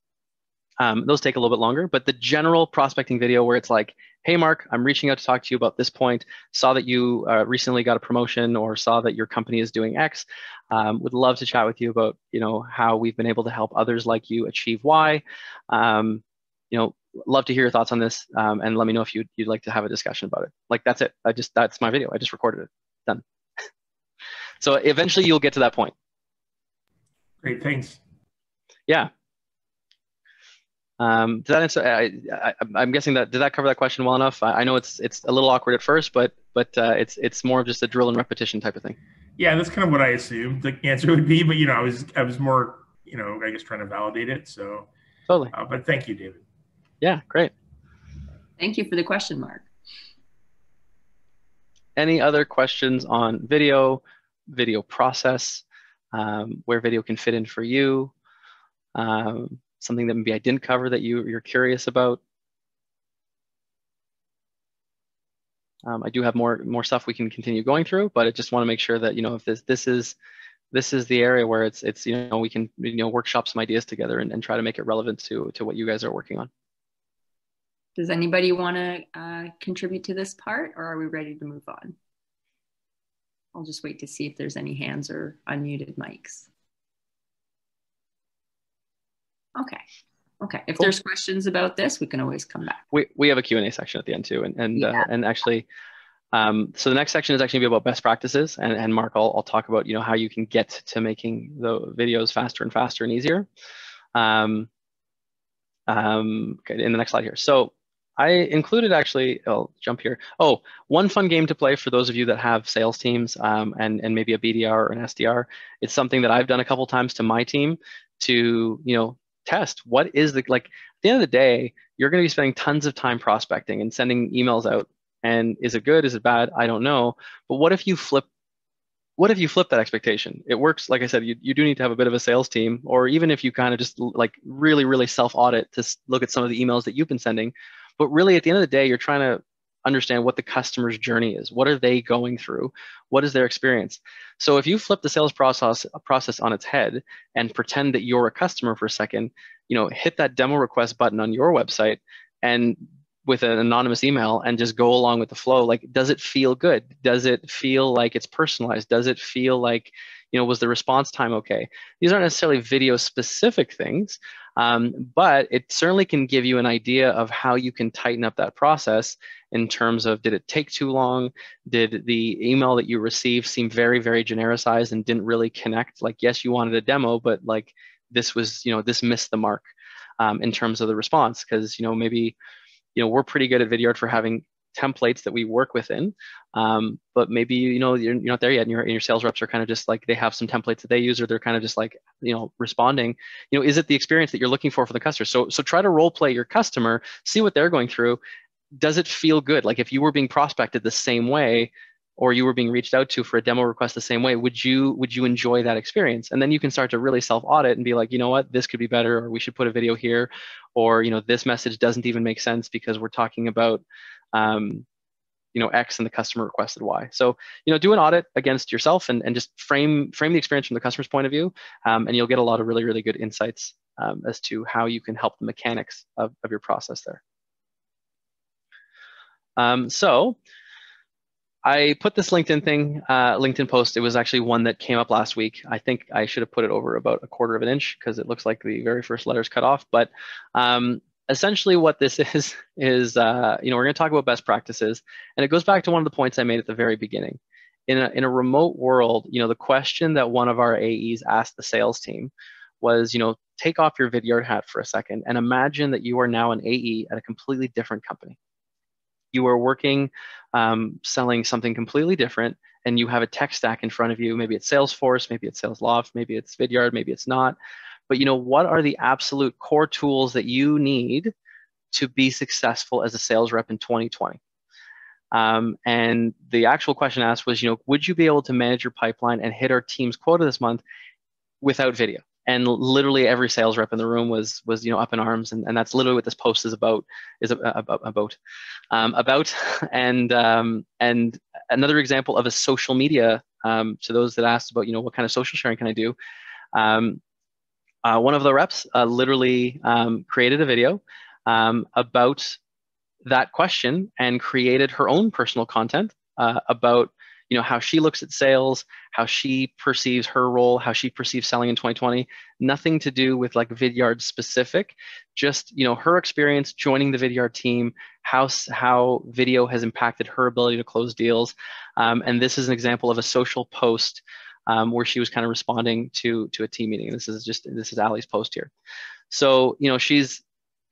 Um, those take a little bit longer, but the general prospecting video where it's like, hey, Mark, I'm reaching out to talk to you about this point. Saw that you uh, recently got a promotion or saw that your company is doing X. Um, would love to chat with you about, you know, how we've been able to help others like you achieve Y. Um, you know, love to hear your thoughts on this um, and let me know if you'd, you'd like to have a discussion about it. Like, that's it. I just, that's my video. I just recorded it. Done. so eventually you'll get to that point.
Great. Thanks.
Yeah. Um, did that answer? I, am guessing that did that cover that question well enough? I, I, know it's it's a little awkward at first, but but uh, it's it's more of just a drill and repetition type of thing.
Yeah, that's kind of what I assumed the answer would be, but you know, I was I was more you know I guess trying to validate it. So
totally.
Uh, but thank you, David.
Yeah, great.
Thank you for the question, Mark.
Any other questions on video, video process, um, where video can fit in for you? Um, something that maybe I didn't cover that you, you're curious about. Um, I do have more more stuff we can continue going through, but I just want to make sure that you know if this this is this is the area where it's it's you know we can you know workshop some ideas together and, and try to make it relevant to to what you guys are working on.
Does anybody want to uh, contribute to this part, or are we ready to move on? I'll just wait to see if there's any hands or unmuted mics. Okay. Okay. If cool. there's questions about this, we can always come back.
We, we have a Q&A section at the end too. And, and, uh, yeah. uh, and actually, um, so the next section is actually be about best practices. And, and Mark, I'll, I'll talk about, you know, how you can get to making the videos faster and faster and easier. Um, um, okay, in the next slide here. So I included actually, I'll jump here. Oh, one fun game to play for those of you that have sales teams um, and, and maybe a BDR or an SDR. It's something that I've done a couple times to my team to, you know, test what is the like at the end of the day you're going to be spending tons of time prospecting and sending emails out and is it good is it bad? I don't know. But what if you flip what if you flip that expectation? It works like i said you, you do need to have a bit of a sales team or even if you kind of just like really really self audit to look at some of the emails that you've been sending. But really at the end of the day you're trying to understand what the customer's journey is. What are they going through? What is their experience? So if you flip the sales process process on its head and pretend that you're a customer for a second, you know, hit that demo request button on your website and with an anonymous email and just go along with the flow like does it feel good does it feel like it's personalized does it feel like you know was the response time okay these aren't necessarily video specific things um, but it certainly can give you an idea of how you can tighten up that process in terms of did it take too long? Did the email that you received seem very, very genericized and didn't really connect? Like, yes, you wanted a demo, but like this was, you know, this missed the mark um, in terms of the response because, you know, maybe, you know, we're pretty good at Vidyard for having templates that we work within. Um, but maybe you know you're, you're not there yet, and and your sales reps are kind of just like they have some templates that they use, or they're kind of just like you know responding. You know, is it the experience that you're looking for for the customer? So so try to role play your customer, see what they're going through. Does it feel good? Like if you were being prospected the same way, or you were being reached out to for a demo request the same way would you would you enjoy that experience and then you can start to really self audit and be like you know what this could be better or we should put a video here or you know this message doesn't even make sense because we're talking about um, you know X and the customer requested Y. So you know do an audit against yourself and, and just frame frame the experience from the customer's point of view, um, and you'll get a lot of really really good insights um, as to how you can help the mechanics of, of your process there. Um, so I put this LinkedIn thing, uh, LinkedIn post. It was actually one that came up last week. I think I should have put it over about a quarter of an inch because it looks like the very first letter is cut off. But um, essentially what this is is uh, you know we're going to talk about best practices and it goes back to one of the points i made at the very beginning in a, in a remote world you know the question that one of our aes asked the sales team was you know take off your vidyard hat for a second and imagine that you are now an ae at a completely different company you are working um, selling something completely different and you have a tech stack in front of you. Maybe it's salesforce maybe it's salesloft maybe it's vidyard maybe it's not. But you know what are the absolute core tools that you need to be successful as a sales rep in 2020 um, and the actual question asked was you know would you be able to manage your pipeline and hit our team's quota this month without video and literally every sales rep in the room was was you know up in arms. And, and that's literally what this post is about is about about um, about. And um, and another example of a social media um, to those that asked about you know what kind of social sharing can i do um, uh, one of the reps uh, literally um, created a video um, about that question and created her own personal content uh, about you know how she looks at sales how she perceives her role how she perceives selling in 2020 nothing to do with like vidyard specific just you know her experience joining the vidyard team how how video has impacted her ability to close deals um, and this is an example of a social post um, where she was kind of responding to to a team meeting. This is just this is Ali's post here. So you know she's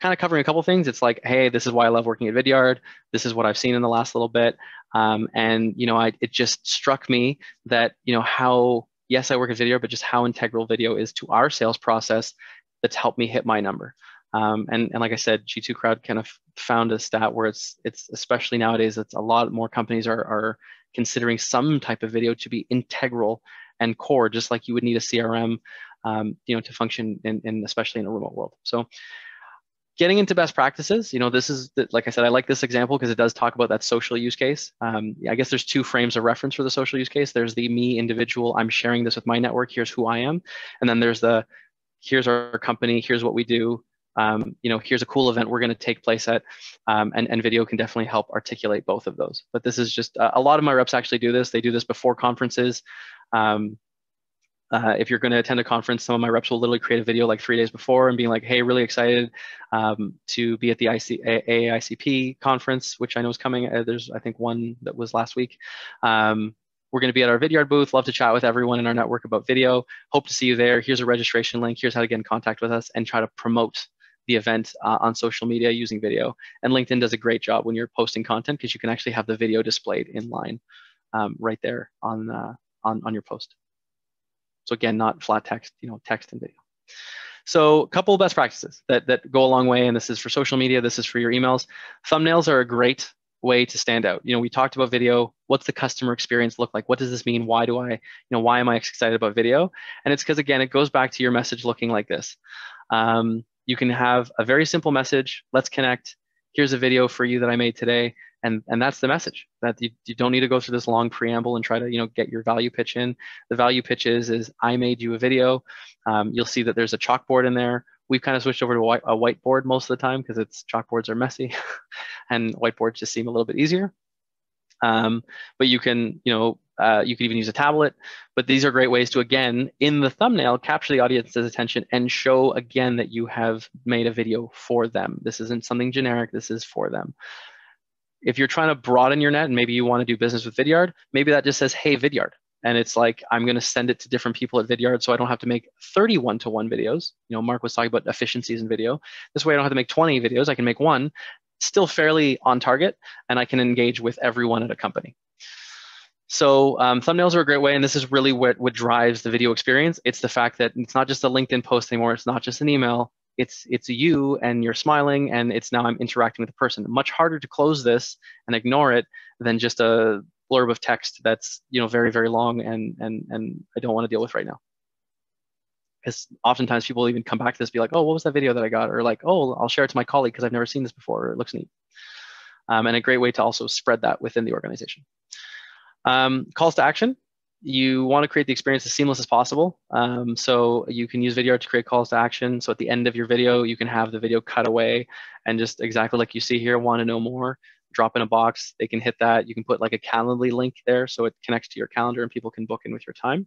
kind of covering a couple things. It's like, hey, this is why I love working at Vidyard. This is what I've seen in the last little bit, um, and you know, I it just struck me that you know how yes, I work at Vidyard, but just how integral video is to our sales process that's helped me hit my number. Um, and, and like I said, G2 Crowd kind of found a stat where it's it's especially nowadays, it's a lot more companies are are considering some type of video to be integral and core, just like you would need a CRM, um, you know, to function in, in especially in a remote world. So getting into best practices, you know, this is, the, like I said, I like this example because it does talk about that social use case. Um, I guess there's two frames of reference for the social use case. There's the me individual, I'm sharing this with my network, here's who I am. And then there's the, here's our company, here's what we do, um, you know, here's a cool event we're going to take place at, um, and, and video can definitely help articulate both of those. But this is just, uh, a lot of my reps actually do this. They do this before conferences. Um, uh, if you're going to attend a conference, some of my reps will literally create a video like three days before and being like, hey, really excited um, to be at the IC, conference, which I know is coming. Uh, there's, I think, one that was last week. Um, we're going to be at our Vidyard booth. Love to chat with everyone in our network about video. Hope to see you there. Here's a registration link. Here's how to get in contact with us and try to promote the event uh, on social media using video. And LinkedIn does a great job when you're posting content because you can actually have the video displayed in line um, right there on uh, on, on your post. So again, not flat text, you know, text and video. So a couple of best practices that, that go a long way, and this is for social media, this is for your emails. Thumbnails are a great way to stand out. You know, we talked about video. What's the customer experience look like? What does this mean? Why do I, you know, why am I excited about video? And it's because again, it goes back to your message looking like this. Um, you can have a very simple message. Let's connect. Here's a video for you that I made today. And and that's the message that you, you don't need to go through this long preamble and try to you know get your value pitch in. The value pitch is is i made you a video. Um, you'll see that there's a chalkboard in there. We've kind of switched over to a whiteboard most of the time because it's chalkboards are messy and whiteboards just seem a little bit easier um, but you can you know uh, you could even use a tablet but these are great ways to again in the thumbnail capture the audience's attention and show again that you have made a video for them this isn't something generic this is for them if you're trying to broaden your net and maybe you want to do business with Vidyard, maybe that just says, hey, Vidyard. And it's like, I'm going to send it to different people at Vidyard so I don't have to make 31 to one videos. You know, Mark was talking about efficiencies in video. This way I don't have to make 20 videos. I can make one, still fairly on target, and I can engage with everyone at a company. So um, thumbnails are a great way, and this is really what, what drives the video experience. It's the fact that it's not just a LinkedIn post anymore. It's not just an email it's it's you and you're smiling and it's now i'm interacting with the person much harder to close this and ignore it than just a blurb of text that's you know very very long and and and i don't want to deal with right now because oftentimes people even come back to this be like oh what was that video that i got? or like oh i'll share it to my colleague because i've never seen this before or it looks neat. Um, and a great way to also spread that within the organization. Um, calls to action. You want to create the experience as seamless as possible. Um, so you can use video to create calls to action. So at the end of your video, you can have the video cut away and just exactly like you see here, want to know more, drop in a box. They can hit that. You can put like a Calendly link there so it connects to your calendar and people can book in with your time.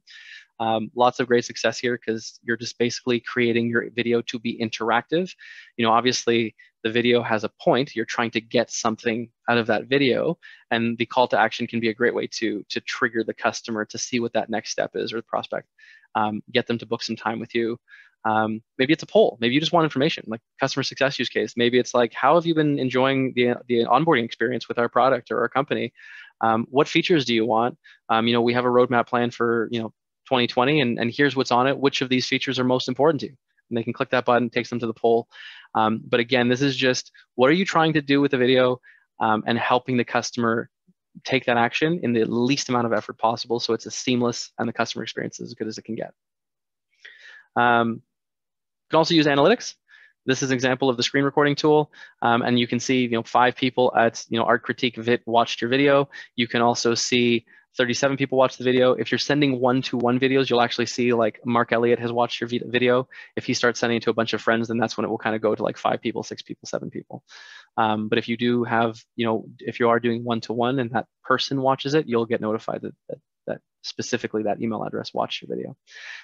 Um, lots of great success here because you're just basically creating your video to be interactive. You know, obviously the video has a point. You're trying to get something out of that video, and the call to action can be a great way to to trigger the customer to see what that next step is or the prospect. Um, get them to book some time with you. Um, maybe it's a poll. Maybe you just want information, like customer success use case. Maybe it's like, how have you been enjoying the the onboarding experience with our product or our company? Um, what features do you want? Um, you know, we have a roadmap plan for you know 2020 and, and here's what's on it. Which of these features are most important to you? And they can click that button, takes them to the poll. Um, but again, this is just what are you trying to do with the video um, and helping the customer take that action in the least amount of effort possible so it's as seamless and the customer experience is as good as it can get. Um, you can also use analytics. This is an example of the screen recording tool, um, and you can see you know five people at you know Art Critique Vit watched your video. You can also see 37 people watch the video. If you're sending one-to-one videos, you'll actually see like Mark Elliott has watched your video. If he starts sending it to a bunch of friends, then that's when it will kind of go to like five people, six people, seven people. Um, but if you do have, you know, if you are doing one-to-one and that person watches it, you'll get notified that, that specifically that email address watch your video.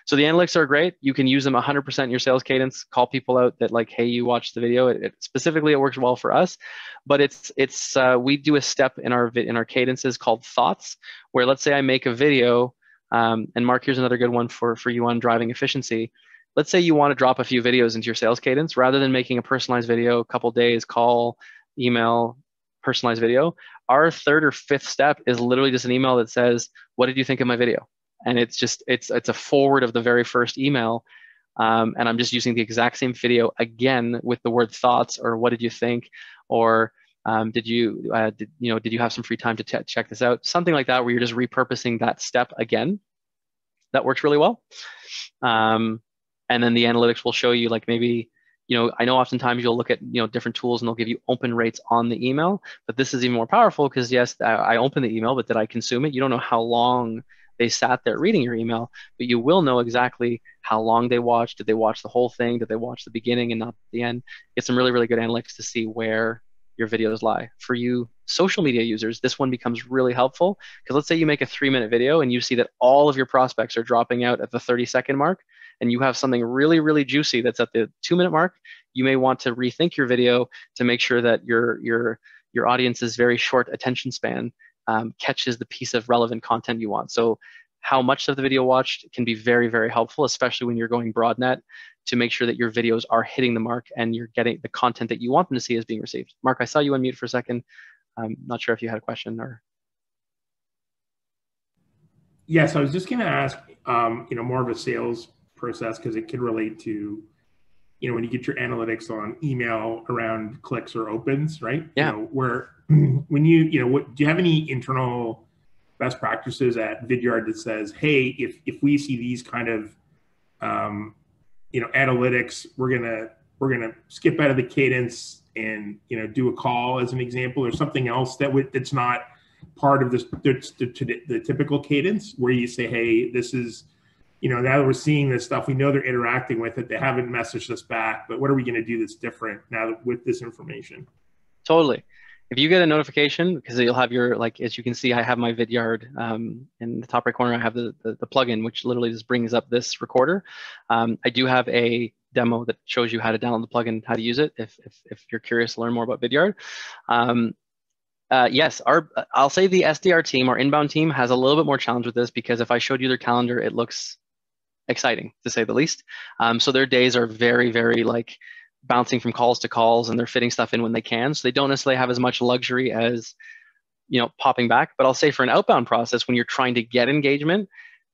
So the analytics are great. You can use them 100% in your sales cadence. Call people out that like, hey, you watched the video. It, it specifically, it works well for us, but it's it's uh, we do a step in our in our cadences called thoughts, where let's say I make a video, um, and Mark, here's another good one for for you on driving efficiency. Let's say you want to drop a few videos into your sales cadence rather than making a personalized video, a couple days, call, email, personalized video. Our third or fifth step is literally just an email that says, "What did you think of my video?" And it's just it's it's a forward of the very first email, um, and I'm just using the exact same video again with the word thoughts or what did you think or um, did you uh, did, you know did you have some free time to check this out something like that where you're just repurposing that step again that works really well um, and then the analytics will show you like maybe you know, I know oftentimes you'll look at, you know, different tools and they'll give you open rates on the email, but this is even more powerful because yes, I open the email, but did I consume it? You don't know how long they sat there reading your email, but you will know exactly how long they watched. Did they watch the whole thing? Did they watch the beginning and not the end? Get some really, really good analytics to see where your videos lie. For you social media users, this one becomes really helpful because let's say you make a three minute video and you see that all of your prospects are dropping out at the 30 second mark and you have something really, really juicy that's at the two minute mark, you may want to rethink your video to make sure that your, your, your audience's very short attention span um, catches the piece of relevant content you want. So how much of the video watched can be very, very helpful, especially when you're going broad net to make sure that your videos are hitting the mark and you're getting the content that you want them to see is being received. Mark, I saw you unmute for a second. I'm not sure if you had a question or.
Yes, I was just going to ask, um, you know, more of a sales process because it can relate to you know when you get your analytics on email around clicks or opens right?
Yeah.
you know, where when you you know what do you have any internal best practices at vidyard that says hey if if we see these kind of um, you know analytics we're gonna we're gonna skip out of the cadence and you know do a call as an example or something else that would that's not part of this the, the, the typical cadence where you say hey this is you know, now that we're seeing this stuff, we know they're interacting with it. They haven't messaged us back, but what are we going to do that's different now with this information?
Totally. If you get a notification, because you'll have your, like, as you can see, I have my Vidyard um, in the top right corner, I have the, the, the plugin, which literally just brings up this recorder. Um, I do have a demo that shows you how to download the plugin, how to use it, if, if, if you're curious to learn more about Vidyard. Um, Uh, yes, our I'll say the SDR team, our inbound team, has a little bit more challenge with this because if I showed you their calendar, it looks exciting to say the least. Um, so their days are very, very like bouncing from calls to calls, and they're fitting stuff in when they can. So they don't necessarily have as much luxury as you know popping back. But I'll say for an outbound process, when you're trying to get engagement,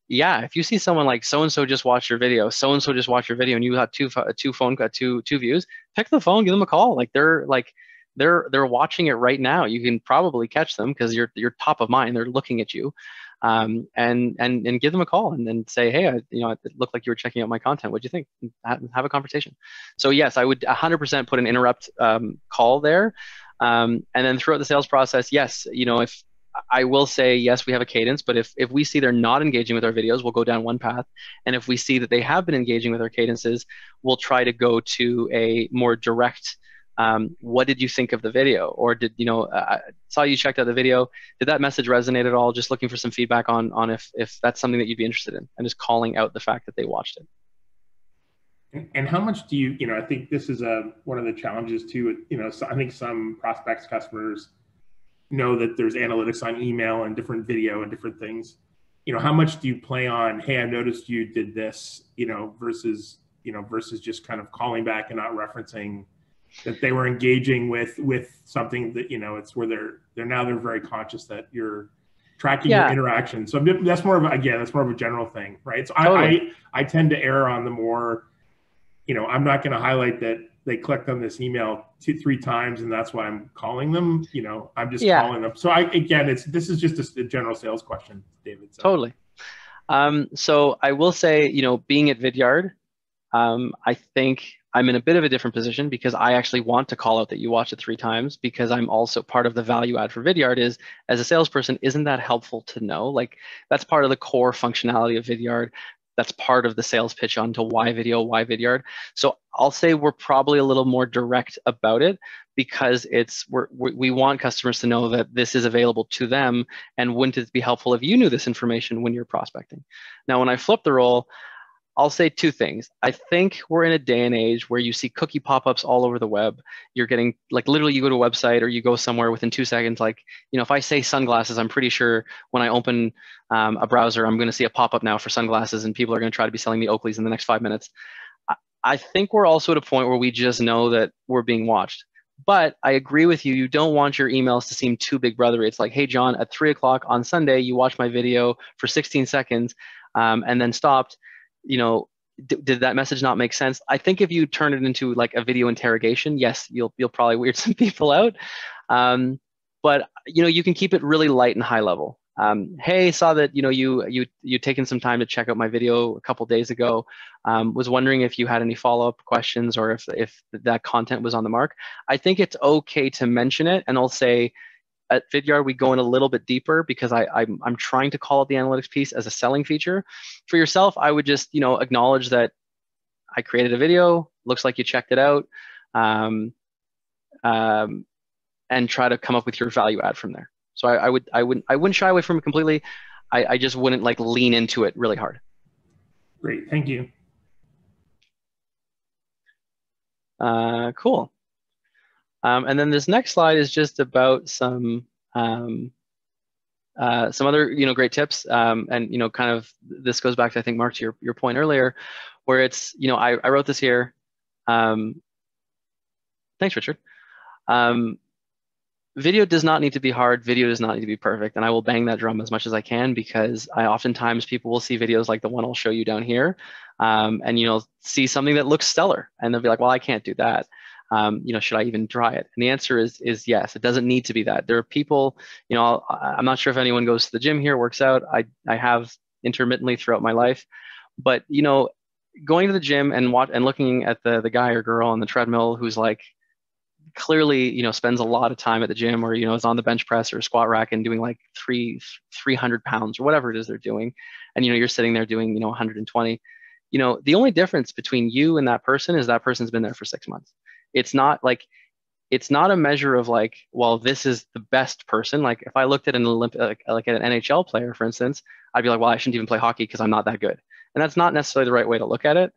yeah, if you see someone like so and so just watched your video, so and so just watched your video, and you got two two phone two two views, pick the phone, give them a call. Like they're like they're they're watching it right now. You can probably catch them because you're you're top of mind. They're looking at you, um, and and and give them a call and then say, hey, I, you know, it looked like you were checking out my content. What do you think? Have, a conversation. So yes, I would 100% put an interrupt um, call there, um, and then throughout the sales process, yes, you know, if I will say yes, we have a cadence, but if if we see they're not engaging with our videos, we'll go down one path, and if we see that they have been engaging with our cadences, we'll try to go to a more direct um, what did you think of the video? Or did you know i saw you checked out the video. Did that message resonate at all? Just looking for some feedback on on if if that's something that you'd be interested in. And just calling out the fact that they watched it.
And, how much do you you know i think this is a one of the challenges too you know so i think some prospects customers know that there's analytics on email and different video and different things. You know how much do you play on hey i noticed you did this you know versus you know versus just kind of calling back and not referencing that they were engaging with with something that you know it's where they're they're now they're very conscious that you're tracking yeah. your interaction so that's more of a, again that's more of a general thing right so totally. I, I i tend to err on the more you know i'm not going to highlight that they clicked on this email two three times and that's why i'm calling them you know i'm just yeah. calling them so i again it's this is just a, a general sales question david
so. totally um, so i will say you know being at vidyard um, i think I'm in a bit of a different position because I actually want to call out that you watch it three times because I'm also part of the value add for Vidyard is as a salesperson, isn't that helpful to know? Like that's part of the core functionality of Vidyard. That's part of the sales pitch onto why video, why Vidyard. So I'll say we're probably a little more direct about it because it's we're, we want customers to know that this is available to them. And wouldn't it be helpful if you knew this information when you're prospecting? Now, when I flip the role, I'll say two things. I think we're in a day and age where you see cookie pop-ups all over the web. You're getting like literally you go to a website or you go somewhere within two seconds. Like, you know, if I say sunglasses, I'm pretty sure when I open um, a browser, I'm going to see a pop-up now for sunglasses and people are going to try to be selling me Oakleys in the next five minutes. I, I think we're also at a point where we just know that we're being watched. But I agree with you. You don't want your emails to seem too big brother. It's like, hey, John, at three o'clock on Sunday, you watched my video for 16 seconds um, and then stopped you know, d- did that message not make sense? I think if you turn it into like a video interrogation, yes, you'll you'll probably weird some people out. Um, but you know, you can keep it really light and high level. Um, hey, saw that you know you you you taken some time to check out my video a couple days ago. Um, was wondering if you had any follow up questions or if if that content was on the mark. I think it's okay to mention it, and I'll say at Vidyard, we go in a little bit deeper because I, I'm, I'm trying to call out the analytics piece as a selling feature. For yourself, I would just you know acknowledge that I created a video, looks like you checked it out, um, um, and try to come up with your value add from there. So I, I would I wouldn't I wouldn't shy away from it completely. I, I just wouldn't like lean into it really hard.
Great, thank you.
Uh, cool. Um, and then this next slide is just about some um, uh, some other you know great tips. Um, and you know, kind of this goes back to I think Mark to your your point earlier, where it's you know I, I wrote this here. Um, thanks, Richard. Um, video does not need to be hard. Video does not need to be perfect. And I will bang that drum as much as I can because I oftentimes people will see videos like the one I'll show you down here, um, and you know see something that looks stellar, and they'll be like, well, I can't do that um, you know, should I even try it? And the answer is is yes. It doesn't need to be that. There are people, you know, i am not sure if anyone goes to the gym here, works out. I I have intermittently throughout my life, but you know, going to the gym and watch and looking at the the guy or girl on the treadmill who's like clearly you know spends a lot of time at the gym or you know is on the bench press or squat rack and doing like three 300 pounds or whatever it is they're doing and you know you're sitting there doing you know 120 you know the only difference between you and that person is that person's been there for six months it's not like it's not a measure of like well this is the best person like if i looked at an olympic like, like an nhl player for instance i'd be like well i shouldn't even play hockey because i'm not that good and that's not necessarily the right way to look at it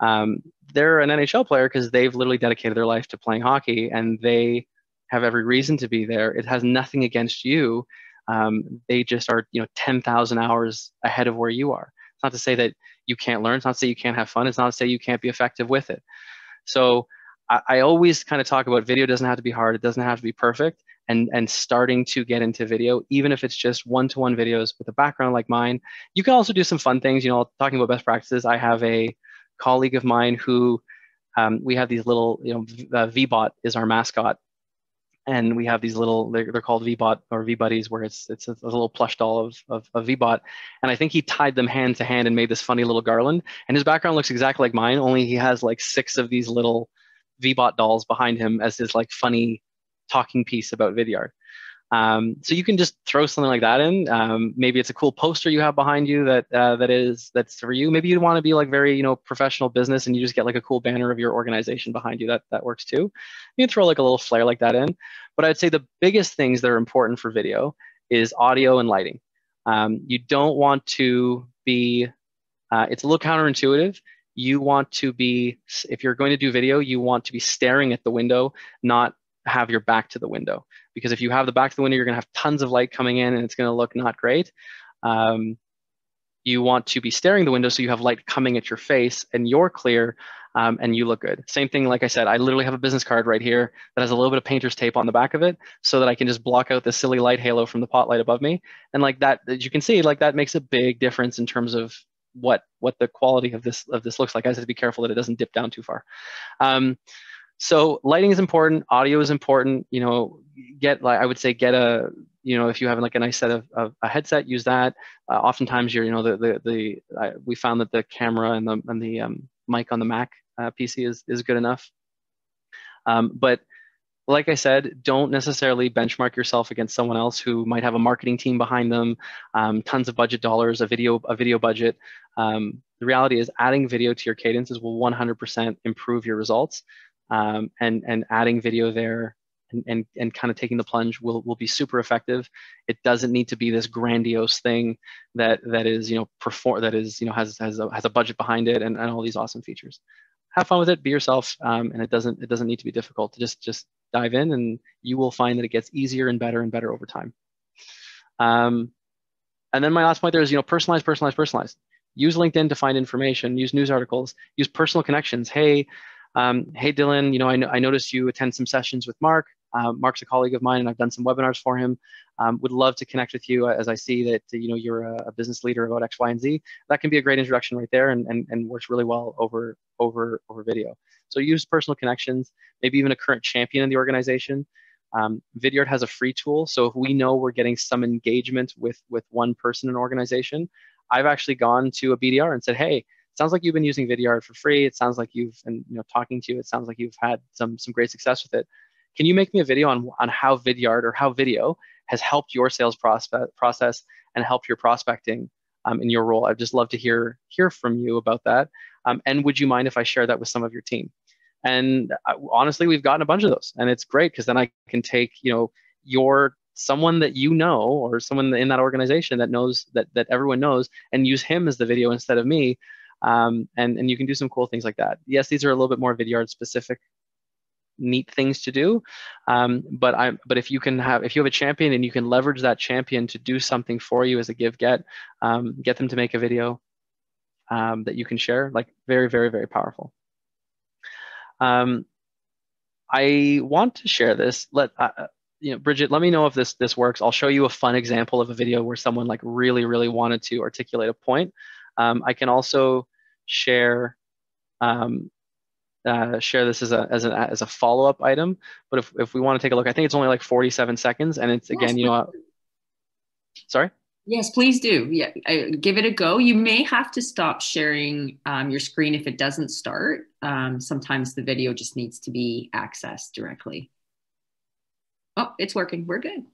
um, they're an nhl player because they've literally dedicated their life to playing hockey and they have every reason to be there. It has nothing against you. Um, they just are, you know, 10,000 hours ahead of where you are. It's not to say that you can't learn. It's not to say you can't have fun. It's not to say you can't be effective with it. So I, I always kind of talk about video doesn't have to be hard. It doesn't have to be perfect. And, and starting to get into video, even if it's just one-to-one videos with a background like mine. You can also do some fun things. You know, talking about best practices, I have a colleague of mine who um, we have these little, you know, uh, VBot is our mascot and we have these little they're, they're called vbot or vbuddies where it's it's a, a little plush doll of, of, of vbot and i think he tied them hand to hand and made this funny little garland and his background looks exactly like mine only he has like six of these little vbot dolls behind him as his like funny talking piece about vidyard um, so you can just throw something like that in. Um, maybe it's a cool poster you have behind you that uh, that is that's for you. Maybe you want to be like very you know professional business and you just get like a cool banner of your organization behind you. That that works too. You can throw like a little flair like that in. But I'd say the biggest things that are important for video is audio and lighting. Um, you don't want to be. Uh, it's a little counterintuitive. You want to be if you're going to do video, you want to be staring at the window, not have your back to the window. Because if you have the back to the window, you're going to have tons of light coming in and it's going to look not great. Um, you want to be staring the window so you have light coming at your face and you're clear um, and you look good. Same thing, like I said, I literally have a business card right here that has a little bit of painter's tape on the back of it so that I can just block out the silly light halo from the pot light above me. And like that, as you can see, like that makes a big difference in terms of what what the quality of this of this looks like. I have to be careful that it doesn't dip down too far. Um, so lighting is important audio is important you know get like i would say get a you know if you have like a nice set of, of a headset use that uh, oftentimes you're you know the the, the uh, we found that the camera and the and the um, mic on the mac uh, pc is is good enough um, but like I said, don't necessarily benchmark yourself against someone else who might have a marketing team behind them, um, tons of budget dollars, a video a video budget. Um, the reality is, adding video to your cadences will 100% improve your results um, and and adding video there and, and, and kind of taking the plunge will, will be super effective. It doesn't need to be this grandiose thing that that is you know perform that is you know has has a, has a budget behind it and, and all these awesome features. Have fun with it, be yourself, um, and it doesn't it doesn't need to be difficult. Just just dive in, and you will find that it gets easier and better and better over time. Um, and then my last point there is you know personalized, personalized, personalized. Use LinkedIn to find information. Use news articles. Use personal connections. Hey, um, hey, Dylan, you know, I, I, noticed you attend some sessions with Mark. Um, Mark's a colleague of mine, and I've done some webinars for him. Um, would love to connect with you as I see that you know you're a, a, business leader about X, Y, and Z. That can be a great introduction right there, and, and, and works really well over over over video. So use personal connections, maybe even a current champion in the organization. Um, Vidyard has a free tool, so if we know we're getting some engagement with with one person in an organization, I've actually gone to a BDR and said, hey sounds like you've been using Vidyard for free. It sounds like you've, and you know, talking to you, it sounds like you've had some some great success with it. Can you make me a video on on how Vidyard or how video has helped your sales process process and helped your prospecting um, in your role? I'd just love to hear hear from you about that. Um, and would you mind if I share that with some of your team? And uh, honestly, we've gotten a bunch of those, and it's great because then I can take you know your someone that you know or someone in that organization that knows that that everyone knows and use him as the video instead of me um, and, and you can do some cool things like that. Yes, these are a little bit more Vidyard specific neat things to do. Um, but I but if you can have if you have a champion and you can leverage that champion to do something for you as a give get, um, get them to make a video um, that you can share, like very very very powerful. Um, I want to share this. Let uh, uh, you know, Bridget. Let me know if this this works. I'll show you a fun example of a video where someone like really really wanted to articulate a point. Um, I can also share um, uh, share this as a as a as a follow up item. But if if we want to take a look, I think it's only like 47 seconds, and it's again, you know, sorry.
Yes, please do. Yeah, give it a go. You may have to stop sharing um, your screen if it doesn't start. Um, sometimes the video just needs to be accessed directly. Oh, it's working. We're good.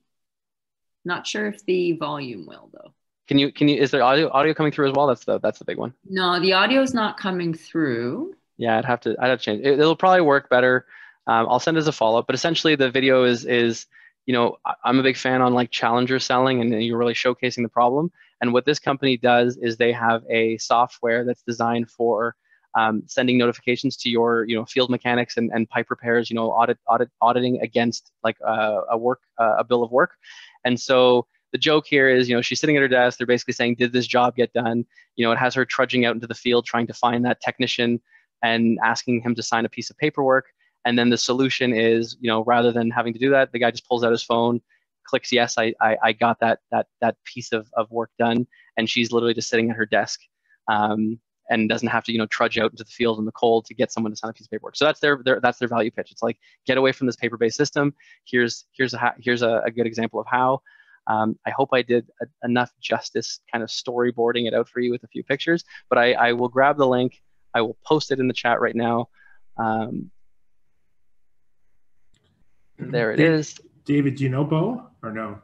Not sure if the volume will though.
Can you can you is there audio audio coming through as well? That's the that's the big one.
No, the audio is not coming through.
Yeah, I'd have to I'd have to change. It, will probably work better. Um, I'll send as a follow up, but essentially the video is is you know I'm a big fan on like challenger selling and you're really showcasing the problem. And what this company does is they have a software that's designed for um, sending notifications to your you know field mechanics and, and pipe repairs, you know audit audit auditing against like uh, a work uh, a bill of work, and so the joke here is, you know, she's sitting at her desk. They're basically saying, did this job get done? You know, it has her trudging out into the field trying to find that technician and asking him to sign a piece of paperwork. And then the solution is, you know, rather than having to do that, the guy just pulls out his phone, clicks yes, I I, I got that that that piece of, of work done, and she's literally just sitting at her desk. Um, and doesn't have to you know trudge out into the field in the cold to get someone to sign a piece of paperwork. So that's their, their that's their value pitch. It's like get away from this paper-based system. Here's here's a here's a, a good example of how. Um, I hope I did a, enough justice kind of storyboarding it out for you with a few pictures, but I, I will grab the link. I will post it in the chat right now. Um, there it
David,
is.
David, do you know Bo or no?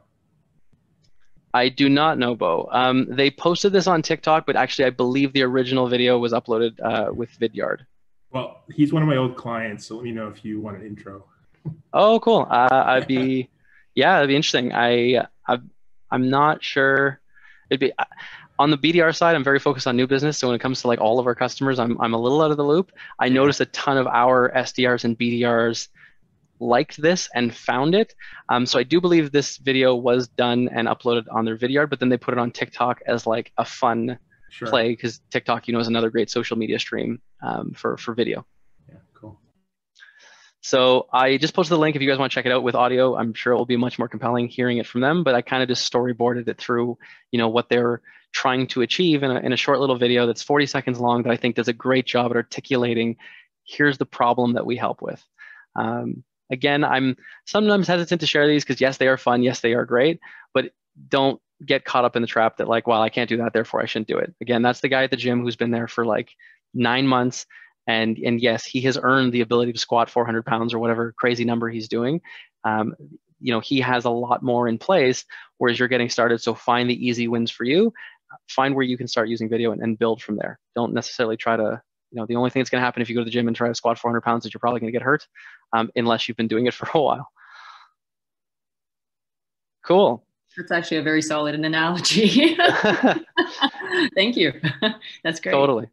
I do not know Bo. Um, they posted this on TikTok, but actually, I believe the original video was uploaded uh, with Vidyard.
Well, he's one of my old clients, so let me know if you want an intro.
Oh, cool. Uh, I'd be, yeah, it'd be interesting. I, I, I'm not sure. It'd be on the BDR side. I'm very focused on new business. So when it comes to like all of our customers, I'm, I'm a little out of the loop. I noticed a ton of our SDRs and BDRs liked this and found it. Um, so I do believe this video was done and uploaded on their Vidyard, but then they put it on TikTok as like a fun
Sure.
play because TikTok, you know, is another great social media stream um, for for video. So I just posted the link if you guys want to check it out with audio. I'm sure it will be much more compelling hearing it from them, but I kind of just storyboarded it through, you know, what they're trying to achieve in a, in a short little video that's 40 seconds long that I think does a great job at articulating here's the problem that we help with. Um, again, I'm sometimes hesitant to share these because yes, they are fun. Yes, they are great, but don't get caught up in the trap that like, well, I can't do that, therefore I shouldn't do it. Again, that's the guy at the gym who's been there for like nine months and and yes, he has earned the ability to squat 400 pounds or whatever crazy number he's doing. Um, you know, he has a lot more in place, whereas you're getting started. So find the easy wins for you. Find where you can start using video and, and build from there. Don't necessarily try to, you know, the only thing that's going to happen if you go to the gym and try to squat 400 pounds is you're probably going to get hurt, um, unless you've been doing it for a while. Cool.
That's actually a very solid analogy. Thank you. That's great.
Totally.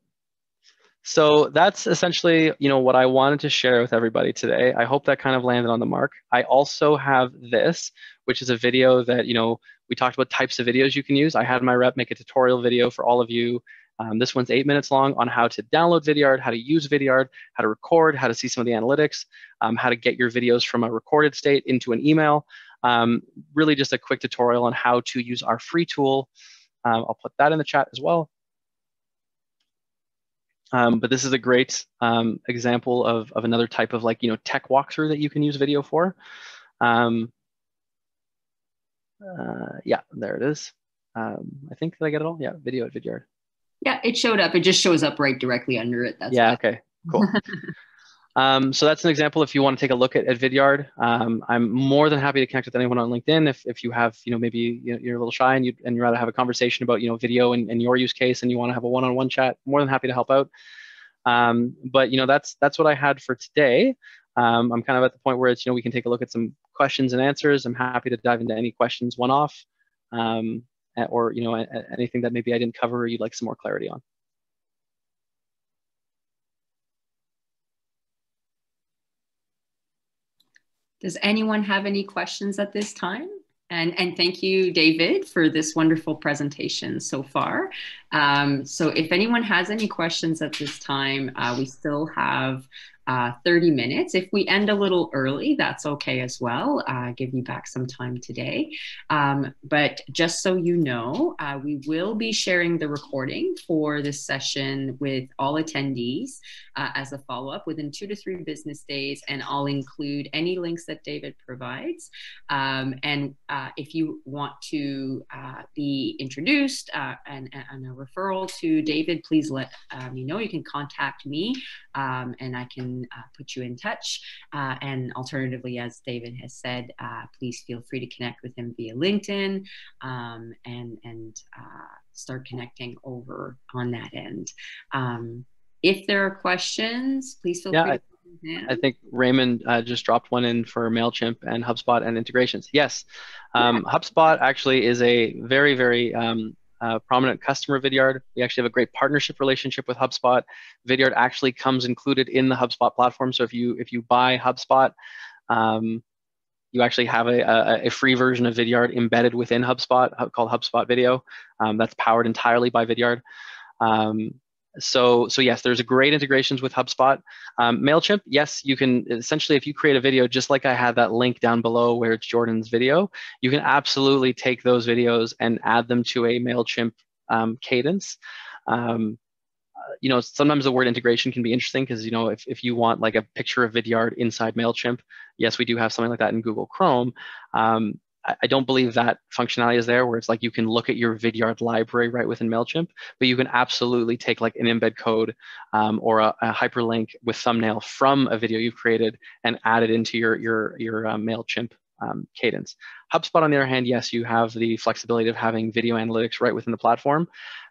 So that's essentially, you know, what I wanted to share with everybody today. I hope that kind of landed on the mark. I also have this, which is a video that, you know, we talked about types of videos you can use. I had my rep make a tutorial video for all of you. Um, this one's eight minutes long on how to download Vidyard, how to use Vidyard, how to record, how to see some of the analytics, um, how to get your videos from a recorded state into an email. Um, really just a quick tutorial on how to use our free tool. Um, I'll put that in the chat as well. Um, but this is a great um, example of, of another type of like, you know, tech walkthrough that you can use video for. Um, uh, yeah, there it is. Um, I think, did I get it all? Yeah, video at Vidyard.
Yeah, it showed up. It just shows up right directly under it. That's
yeah, okay, cool. Um, so that's an example if you want to take a look at, at Vidyard. Um, I'm more than happy to connect with anyone on LinkedIn if, if you have, you know, maybe you're a little shy and you'd, and you'd rather have a conversation about, you know, video and, and your use case and you want to have a one-on-one chat, more than happy to help out. Um, but, you know, that's that's what I had for today. Um, I'm kind of at the point where it's, you know, we can take a look at some questions and answers. I'm happy to dive into any questions one-off um, or, you know, anything that maybe I didn't cover or you'd like some more clarity on.
Does anyone have any questions at this time? And, and thank you, David, for this wonderful presentation so far. Um, so if anyone has any questions at this time, uh, we still have uh, 30 minutes. If we end a little early, that's okay as well. Uh, give you back some time today. Um, but just so you know, uh, we will be sharing the recording for this session with all attendees uh, as a follow up within two to three business days, and I'll include any links that David provides. Um, and uh, if you want to uh, be introduced and, and, a referral to David, please let me know. You can contact me um, and I can uh, put you in touch. Uh, and alternatively, as David has said, uh, please feel free to connect with him via LinkedIn um, and, and uh, start connecting over on that end. Um, if there are questions, please feel
yeah,
free.
I, I think Raymond uh, just dropped one in for MailChimp and HubSpot and integrations. Yes, um, yeah. HubSpot actually is a very, very um, uh, prominent customer Vidyard. We actually have a great partnership relationship with HubSpot. Vidyard actually comes included in the HubSpot platform. So if you if you buy HubSpot, um, you actually have a, a, a, free version of Vidyard embedded within HubSpot called HubSpot Video. Um, that's powered entirely by Vidyard. Um, so, so yes, there's a great integrations with HubSpot. Um, MailChimp, yes, you can essentially, if you create a video, just like I have that link down below where it's Jordan's video, you can absolutely take those videos and add them to a MailChimp um, cadence. Um, you know, sometimes the word integration can be interesting because, you know, if, if you want like a picture of Vidyard inside MailChimp, yes, we do have something like that in Google Chrome. Um, I don't believe that functionality is there where it's like you can look at your Vidyard library right within MailChimp, but you can absolutely take like an embed code um, or a, a, hyperlink with thumbnail from a video you've created and add it into your, your, your uh, MailChimp um, cadence. HubSpot, on the other hand, yes, you have the flexibility of having video analytics right within the platform.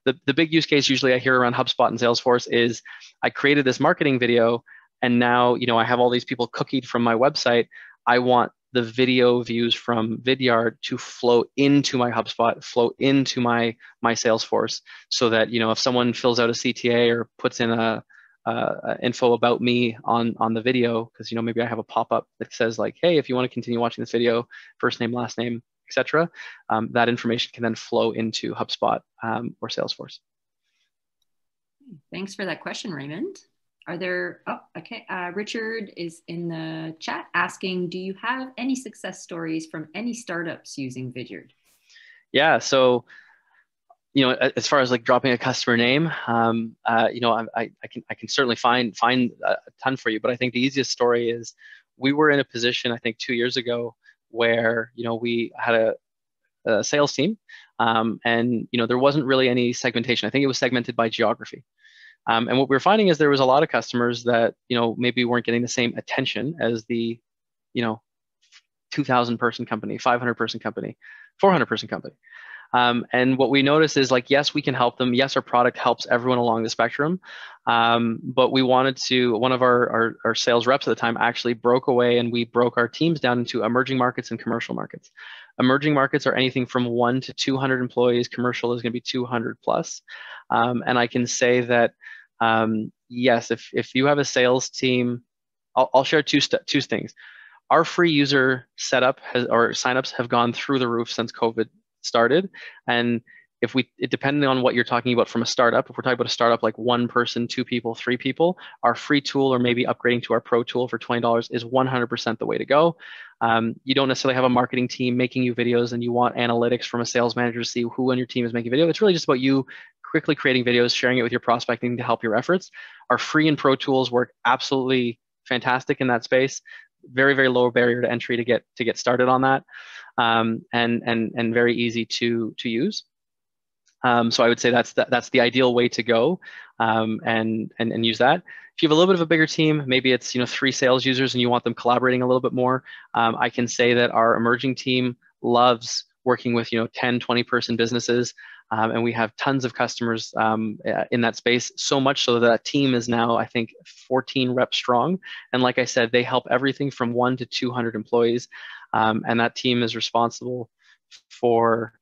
The, the big use case usually I hear around HubSpot and Salesforce is I created this marketing video and now you know I have all these people cookied from my website. I want the video views from Vidyard to flow into my HubSpot, flow into my my Salesforce, so that you know if someone fills out a CTA or puts in a, a info about me on on the video, because you know maybe I have a pop up that says like, hey, if you want to continue watching this video, first name, last name, etc. Um, that information can then flow into HubSpot um, or Salesforce.
Thanks for that question, Raymond. Are there, oh, okay. Uh, Richard is in the chat asking, do you have any success stories from any startups using Vidyard?
Yeah, so, you know, as far as like dropping a customer name, um, uh, you know, I, I, I, can I can certainly find find a ton for you. But I think the easiest story is we were in a position I think two years ago where you know we had a, a sales team, um, and you know there wasn't really any segmentation. I think it was segmented by geography. Um, and what we were finding is there was a lot of customers that you know maybe weren't getting the same attention as the you know 2,000 person company, 500 person company, 400 person company. Um, and what we noticed is like, yes, we can help them. Yes, our product helps everyone along the spectrum. Um, but we wanted to, one of our, our, our, sales reps at the time actually broke away and we broke our teams down into emerging markets and commercial markets. Emerging markets are anything from one to 200 employees. Commercial is going to be 200 plus. Um, and I can say that, um, yes, if, if you have a sales team, I'll, I'll share two, two things. Our free user setup has, or signups have gone through the roof since COVID started. And if we, it, depending on what you're talking about from a startup, if we're talking about a startup like one person, two people, three people, our free tool or maybe upgrading to our pro tool for $20 is 100% the way to go. Um, you don't necessarily have a marketing team making you videos and you want analytics from a sales manager to see who on your team is making video. It's really just about you quickly creating videos, sharing it with your prospecting to help your efforts. Our free and pro tools work absolutely fantastic in that space. Very, very low barrier to entry to get to get started on that, um, and and and very easy to to use. Um, so I would say that's the, that's the ideal way to go, um, and and and use that. If you have a little bit of a bigger team, maybe it's you know three sales users and you want them collaborating a little bit more. Um, I can say that our emerging team loves working with you know 10, 20 person businesses. Um, and we have tons of customers um, in that space, so much so that, that team is now, I think, 14 reps strong. And like I said, they help everything from one to 200 employees. Um, and that team is responsible for,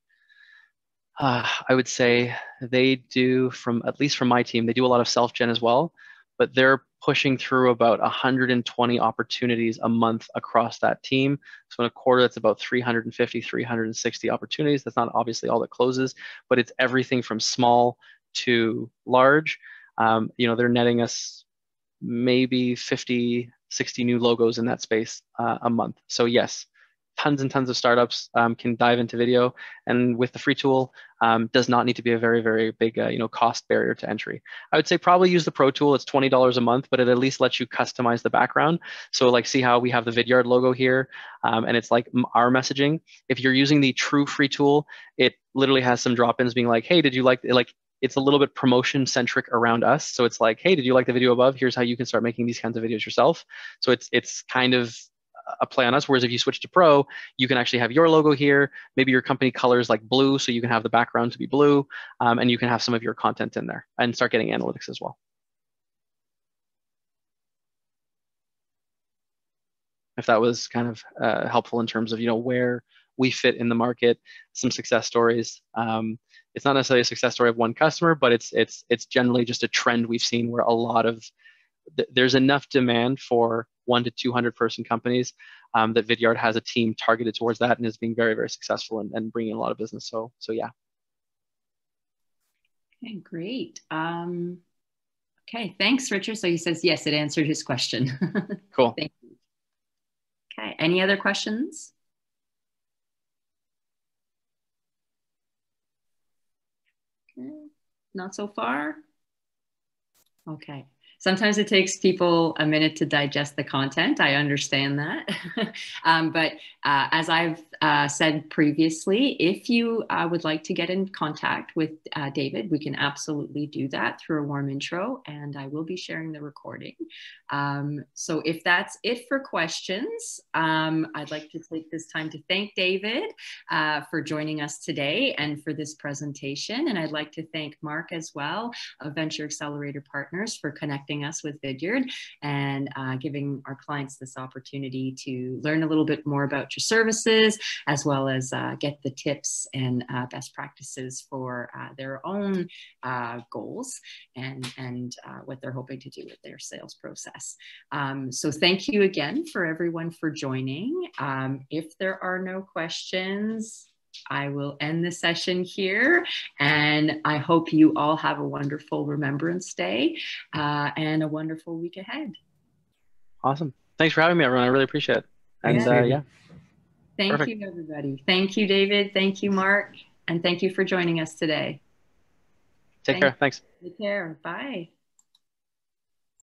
uh, I would say, they do from, at least from my team, they do a lot of self-gen as well, but they're pushing through about 120 opportunities a month across that team. So in a quarter, that's about 350, 360 opportunities. That's not obviously all that closes, but it's everything from small to large. Um, you know, they're netting us maybe 50, 60 new logos in that space uh, a month. So yes, tons and tons of startups um, can dive into video and with the free tool um, does not need to be a very very big uh, you know cost barrier to entry. I would say probably use the pro tool. It's $20 a month but it at least lets you customize the background. So like see how we have the vidyard logo here um, and it's like our messaging. If you're using the true free tool it literally has some drop-ins being like hey did you like it? like it's a little bit promotion centric around us. So it's like hey did you like the video above? Here's how you can start making these kinds of videos yourself. So it's it's kind of a play on us. Whereas if you switch to Pro, you can actually have your logo here. Maybe your company colors like blue, so you can have the background to be blue, um, and you can have some of your content in there and start getting analytics as well. If that was kind of uh, helpful in terms of you know where we fit in the market, some success stories. Um, it's not necessarily a success story of one customer, but it's it's it's generally just a trend we've seen where a lot of th- there's enough demand for one to 200 person companies um, that Vidyard has a team targeted towards that and is being very very successful and, and bringing a lot of business. So so yeah.
Okay, great. Um, okay, thanks, Richard. So he says yes, it answered his question.
cool.
Thank you. Okay, any other questions? Okay. Not so far? Okay. Sometimes it takes people a minute to digest the content. I understand that. um, but uh, as I've uh, said previously, if you uh, would like to get in contact with uh, David, we can absolutely do that through a warm intro, and I will be sharing the recording. Um, so if that's it for questions, um, I'd like to take this time to thank David uh, for joining us today and for this presentation. And I'd like to thank Mark as well of Venture Accelerator Partners for connecting us with Vidyard and uh, giving our clients this opportunity to learn a little bit more about your services, as well as uh, get the tips and uh, best practices for uh, their own uh, goals and, and what they're hoping to do with their sales process. Um, so thank you again for everyone for joining. Um, if there are no questions, I will end the session here. And I hope you all have a wonderful Remembrance Day uh, and a wonderful week ahead.
Awesome. Thanks for having me, everyone. I really appreciate it. And yeah. Uh, yeah.
Thank Perfect. you, everybody. Thank you, David. Thank you, Mark. And thank you for joining us today.
Take Thank care. Thanks.
Take care. Bye.